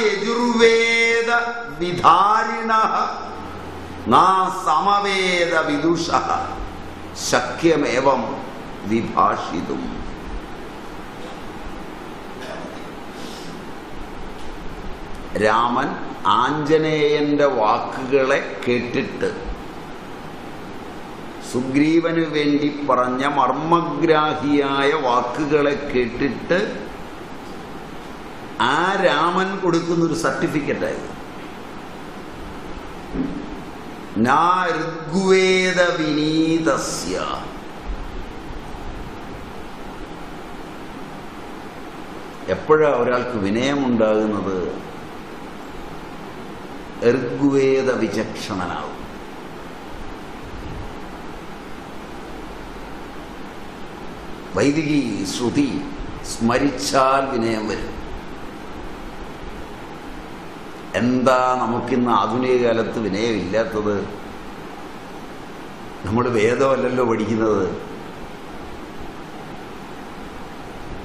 യജുർവേദ വിധാരിണ നാ സമവേദ വിദുഷ ശക്യമേവം വിഭാഷിതും. രാമൻ ആഞ്ജനേയന്റെ വാക്കുകളെ കേട്ടിട്ട് സുഗ്രീവന് വേണ്ടി പറഞ്ഞ മർമ്മഗ്രാഹിയായ വാക്കുകളെ കേട്ടിട്ട് ആ രാമൻ കൊടുക്കുന്ന ഒരു സർട്ടിഫിക്കറ്റായിരുന്നു നാ ഋഗ്വേദ വിനീതസ്യ. എപ്പോഴാ ഒരാൾക്ക് വിനയമുണ്ടാകുന്നത്? ഋഗ്വേദ വിചക്ഷണനാവും. വൈദികി ശ്രുതി സ്മരിച്ചാൽ വിനയം വരും. എന്താ നമുക്കിന്ന് ആധുനിക കാലത്ത് വിനയമില്ലാത്തത്? നമ്മൾ വേദമല്ലല്ലോ പഠിക്കുന്നത്.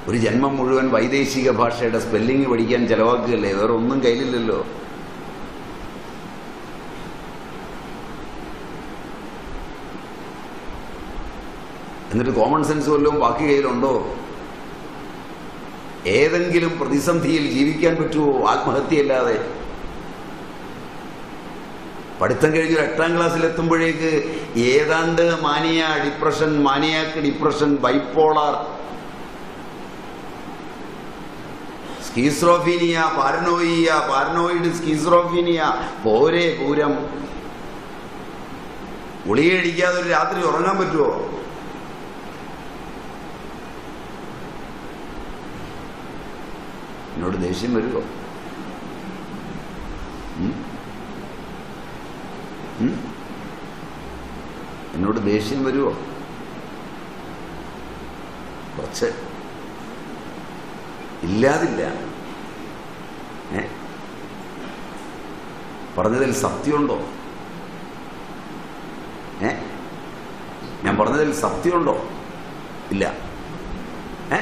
ഒരു ജന്മം മുഴുവൻ വൈദേശിക ഭാഷയുടെ സ്പെല്ലിംഗ് പഠിക്കാൻ ചെലവാക്കുകയല്ലേ? വേറെ ഒന്നും കയ്യിലില്ലല്ലോ. എന്നിട്ട് കോമൺ സെൻസ് വല്ലതും ബാക്കി കയ്യിലുണ്ടോ? ഏതെങ്കിലും പ്രതിസന്ധിയിൽ ജീവിക്കാൻ പറ്റുമോ? ആത്മഹത്യയല്ലാതെ. പഠിത്തം കഴിഞ്ഞൊരു എട്ടാം ക്ലാസ്സിൽ എത്തുമ്പോഴേക്ക് ഏതാണ്ട് mania depression maniac depression bipolar schizophrenia paranoia paranoid schizophrenia പോരെ പൂരം. ഗുളികയടിക്കാതെ ഒരു രാത്രി ഉറങ്ങാൻ പറ്റുമോ എന്നോട് ദേഷ്യം വരുമോ എന്നോട് ദേഷ്യം വരുമോ കുറച്ച് ഇല്ലാതില്ല. പറഞ്ഞതിൽ സത്യമുണ്ടോ? ഏ? ഞാൻ പറഞ്ഞതിൽ സത്യമുണ്ടോ? ഇല്ല. ഏ?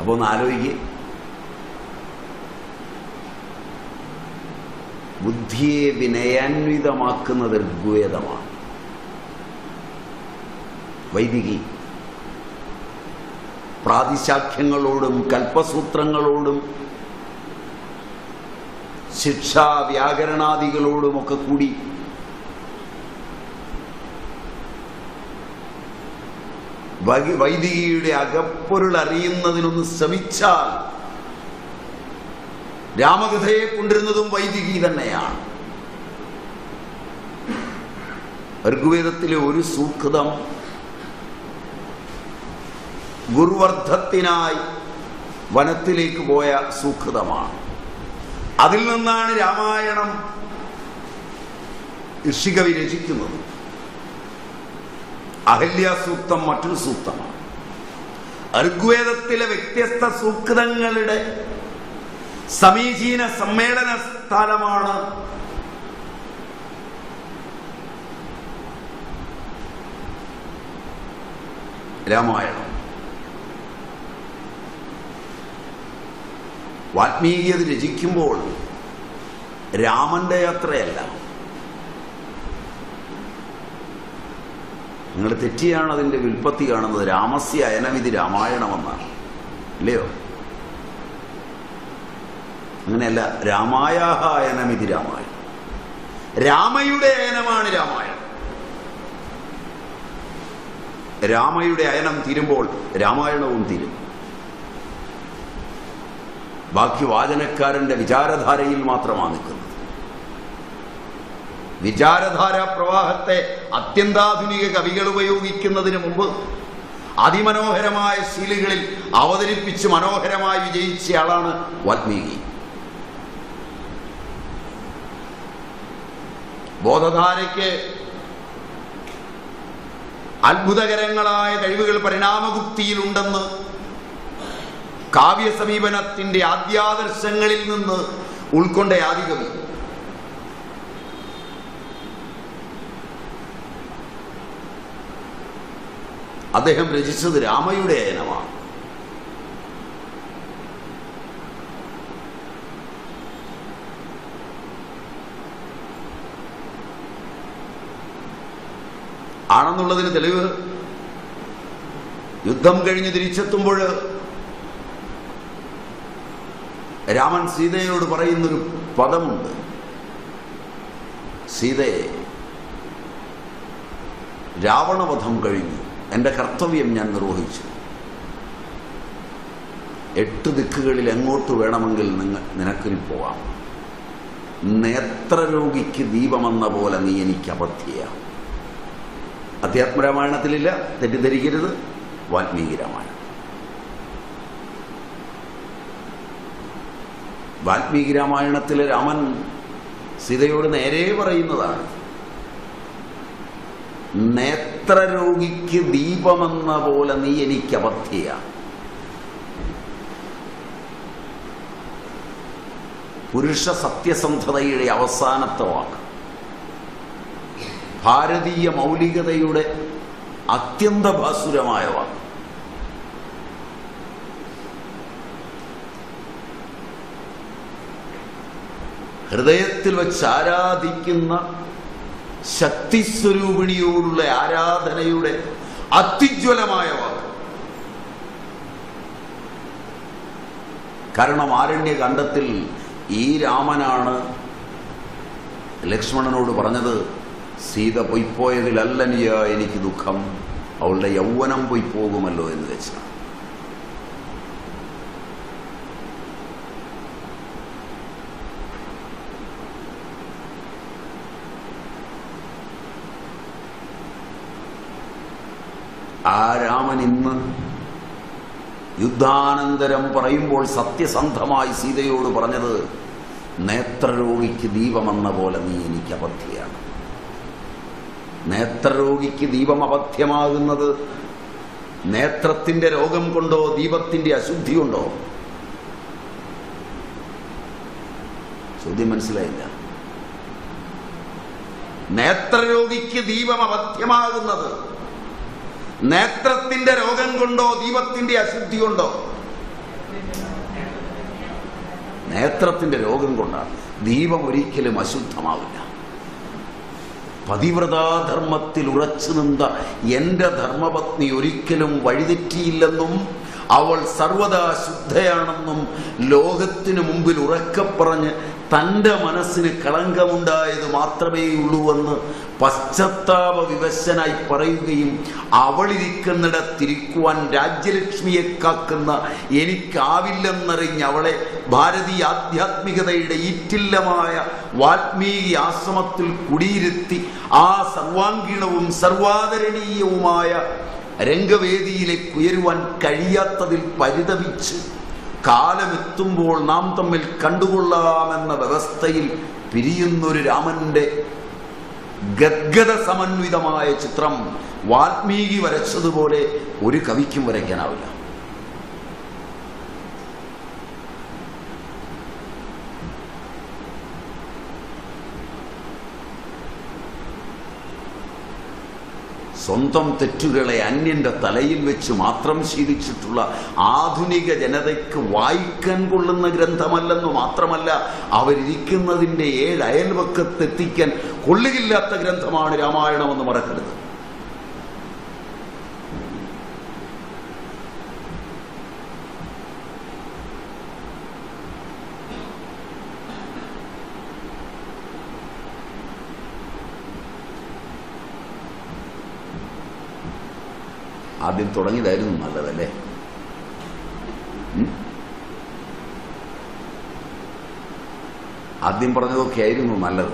അപ്പൊ ഒന്ന് ആലോചിക്കുക ബുദ്ധിയെ വിനയാന്വിതമാക്കുന്നത് ഋഗ്വേദമാണ് വൈദികി പ്രാതിശാഖ്യങ്ങളോടും കൽപ്പസൂത്രങ്ങളോടും ശിക്ഷാ വ്യാകരണാദികളോടുമൊക്കെ കൂടി വൈദികിയുടെ അകപ്പൊരുൾ അറിയുന്നതിനൊന്ന് ശ്രമിച്ചാൽ രാമകഥയെ കൊണ്ടിരുന്നതും വൈദികി തന്നെയാണ്. ഋഗ്വേദത്തിലെ ഒരു സൂക്തം ഗുരുവർദ്ധത്തിനായി വനത്തിലേക്ക് പോയ സൂക്തമാണ്. അതിൽ നിന്നാണ് രാമായണം ഋഷികവി രചിക്കുന്നത്. അഹല്യ സൂക്തം മറ്റൊരു സൂക്തമാണ്. ഋഗ്വേദത്തിലെ വ്യത്യസ്ത സൂക്തങ്ങളുടെ സമീചീന സമ്മേളന സ്ഥാനമാണ് രാമായണം. വാത്മീകിയത് രചിക്കുമ്പോൾ രാമന്റെ യാത്രയല്ല. നിങ്ങൾ തെറ്റിയാണ് അതിന്റെ വിൽപ്പത്തി കാണുന്നത്. രാമസ്യ അയനവിധി രാമായണമെന്നാണ്. ഇല്ലയോ? അങ്ങനെയല്ല രാമായാഹ അയനമിതി രാമായണം. രാമയുടെ അയനമാണ് രാമായണം. രാമയുടെ അയനം തീരുമ്പോൾ രാമായണവും തീരും. ബാക്കി വാചനക്കാരന്റെ വിചാരധാരയിൽ മാത്രമാണ് നിൽക്കുന്നത്. വിചാരധാരാ പ്രവാഹത്തെ അത്യന്താധുനിക കവികൾ ഉപയോഗിക്കുന്നതിന് മുമ്പ് അതിമനോഹരമായ ശീലുകളിൽ അവതരിപ്പിച്ച് മനോഹരമായി വിജയിച്ചയാളാണ് വാൽമീകി. ബോധധാരയ്ക്ക് അത്ഭുതകരങ്ങളായ കഴിവുകൾ പരിണാമഗുപ്തിയിലുണ്ടെന്ന് കാവ്യ സമീപനത്തിന്റെ ആദ്യാദർശങ്ങളിൽ നിന്ന് ഉൾക്കൊണ്ട ആദികവി അദ്ദേഹം രചിച്ചത് രാമയുടെ അയനമാണ് ആണെന്നുള്ളതിന് തെളിവ്. യുദ്ധം കഴിഞ്ഞ് തിരിച്ചെത്തുമ്പോൾ രാമൻ സീതയോട് പറയുന്നൊരു പദമുണ്ട്. സീതയെ രാവണവധം കഴിഞ്ഞു. എന്റെ കർത്തവ്യം ഞാൻ നിർവഹിച്ചു. എട്ട് ദിക്കുകളിൽ എങ്ങോട്ട് വേണമെങ്കിൽ നിങ്ങൾ നിനക്കിനി പോവാം. നേത്രരോഗിക്ക് ദീപമെന്ന പോലെ നീ എനിക്ക് അബദ്ധിയാം അധ്യാത്മരാമായണത്തിലില്ല തെറ്റിദ്ധരിക്കരുത് വാൽമീകി രാമായണം വാൽമീകി രാമായണത്തിലെ രാമൻ സീതയോട് നേരെ പറയുന്നതാണ് നേത്രരോഗിക്ക് ദീപമെന്ന പോലെ നീ എനിക്ക് അബദ്ധിയ. പുരുഷ സത്യസന്ധതയുടെ അവസാനത്തെ വാക്ക്. ഭാരതീയ മൗലികതയുടെ അത്യന്തഭാസുരമായ വാക്ക്. ഹൃദയത്തിൽ വച്ച് ആരാധിക്കുന്ന ശക്തിസ്വരൂപിണിയോടുള്ള ആരാധനയുടെ അത്യുജ്വലമായ വാക്ക്. കാരണം ആരണ്യ കണ്ടത്തിൽ ഈ രാമനാണ് ലക്ഷ്മണനോട് പറഞ്ഞത് സീത പൊയ്പോയതിലല്ലനിയ എനിക്ക് ദുഃഖം. അവളുടെ യൗവനം പൊയ്പോകുമല്ലോ എന്ന് വെച്ചാണ് ആ രാമൻ ഇന്ന് യുദ്ധാനന്തരം പറയുമ്പോൾ സത്യസന്ധമായി സീതയോട് പറഞ്ഞത് നേത്രരോഗിക്ക് ദീപമെന്ന പോലെ നീ എനിക്ക് അബദ്ധിയാണ്. നേത്രരോഗിക്ക് ദീപം അബദ്ധ്യമാകുന്നത് നേത്രത്തിന്റെ രോഗം കൊണ്ടോ ദീപത്തിന്റെ അശുദ്ധി കൊണ്ടോ? ചോദ്യം മനസ്സിലായില്ല. നേത്രരോഗിക്ക് ദീപം അബദ്ധ്യമാകുന്നത് നേത്രത്തിന്റെ രോഗം കൊണ്ടോ ദീപത്തിന്റെ അശുദ്ധി കൊണ്ടോ? നേത്രത്തിന്റെ രോഗം കൊണ്ടാണ് ദീപം ഒരിക്കലും അശുദ്ധമാവില്ല. പതിവ്രതാധർമ്മത്തിൽ ഉറച്ചു നിന്ന എന്റെ ധർമ്മപത്നി ഒരിക്കലും വഴിതെറ്റിയില്ലെന്നും അവൾ സർവദാ ശുദ്ധയാണെന്നും ലോകത്തിനു മുമ്പിൽ ഉറക്കെ പറഞ്ഞ് തന്റെ മനസ്സിന് കളങ്കമുണ്ടായത് മാത്രമേ പശ്ചാത്താപ വിവശനായി പറയുകയും അവളിരിക്കുന്നിടത്തിരിക്കുവാൻ രാജ്യലക്ഷ്മിയെ കാക്കുന്ന എനിക്കാവില്ലെന്നറിഞ്ഞ് അവളെ ഭാരതീയ ആധ്യാത്മികതയുടെ ഈറ്റില്ലമായ വാൽമീകി ആശ്രമത്തിൽ കുടിയിരുത്തി ആ സർവാംഗീണവും സർവാദരണീയവുമായ രംഗവേദിയിലേക്ക് ഉയരുവാൻ കഴിയാത്തതിൽ പരിതപിച്ച് കാലമെത്തുമ്പോൾ നാം തമ്മിൽ കണ്ടുകൊള്ളാമെന്ന വ്യവസ്ഥയിൽ പിരിയുന്നൊരു രാമന്റെ ഗദ്ഗത സമന്വിതമായ ചിത്രം വാൽമീകി വരച്ചതുപോലെ ഒരു കവിക്കും വരയ്ക്കാനാവില്ല. സ്വന്തം തെറ്റുകളെ അന്യന്റെ തലയിൽ വെച്ച് മാത്രം ശീലിച്ചിട്ടുള്ള ആധുനിക ജനതയ്ക്ക് വായിക്കാൻ കൊള്ളുന്ന ഗ്രന്ഥമല്ലെന്ന് മാത്രമല്ല അവരിയ്ക്കുന്നതിന്റെ ഏഴ് അയൽവക്കത്തെത്തിക്കാൻ കൊള്ളുകില്ലാത്ത ഗ്രന്ഥമാണ് രാമായണമെന്ന് മറക്കരുത്. ആദ്യം തുടങ്ങിയതായിരുന്നു നല്ലതല്ലേ? ആദ്യം പറഞ്ഞതൊക്കെ ആയിരുന്നു നല്ലത്.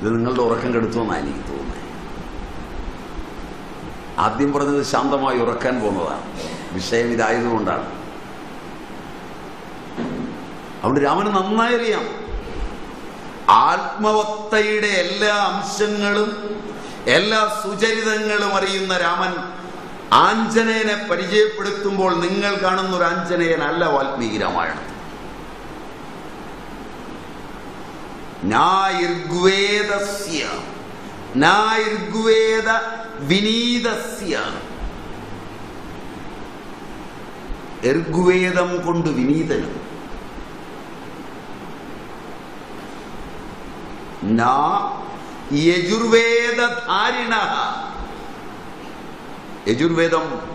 ഇത് നിങ്ങളുടെ ഉറക്കം കെടുത്തുമെന്നാണ് എനിക്ക് തോന്നുന്നത്. ആദ്യം പറഞ്ഞത് ശാന്തമായി ഉറക്കാൻ പോകുന്നതാണ്. വിഷയം ഇതായതുകൊണ്ടാണ്. അതുകൊണ്ട് രാമന് നന്നായി അറിയാം ആത്മവത്തയുടെ എല്ലാ അംശങ്ങളും എല്ലാ സുചരിതങ്ങളും അറിയുന്ന രാമൻ ആഞ്ജനേയനെ പരിചയപ്പെടുത്തുമ്പോൾ നിങ്ങൾ കാണുന്ന ഒരു ആഞ്ജനേയനല്ല വാൽമീകി രാമായണം വിനീതസ്യ. ഋഗ്വേദം കൊണ്ട് വിനീതനും. യജുർവേദധാരിണ. യജുർവേദം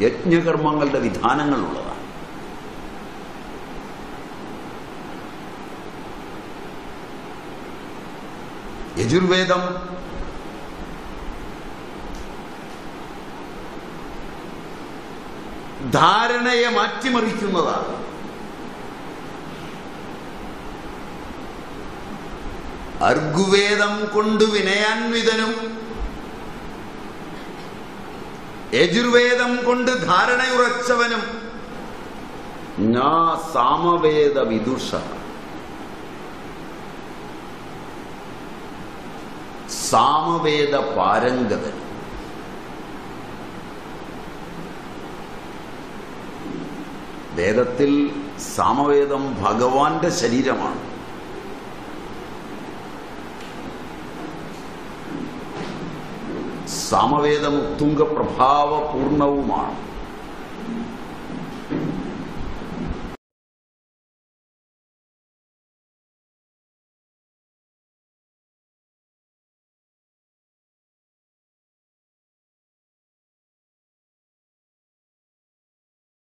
യജ്ഞകർമ്മങ്ങളുടെ വിധാനങ്ങളുള്ളതാണ്. യജുർവേദം ധാരണയെ മാറ്റിമറിക്കുന്നതാണ്. അർഗുവേദം കൊണ്ട് വിനയാൻവിതനും യജുർവേദം കൊണ്ട് ധാരണയുറച്ചവനും സാമവേദ വിദുഷ. സാമവേദ പാരംഗതൻ. വേദത്തിൽ സാമവേദം ഭഗവാന്റെ ശരീരമാണ്. സാമവേദം ഉത്തുംഗ പ്രഭാവപൂർണവുമാണ്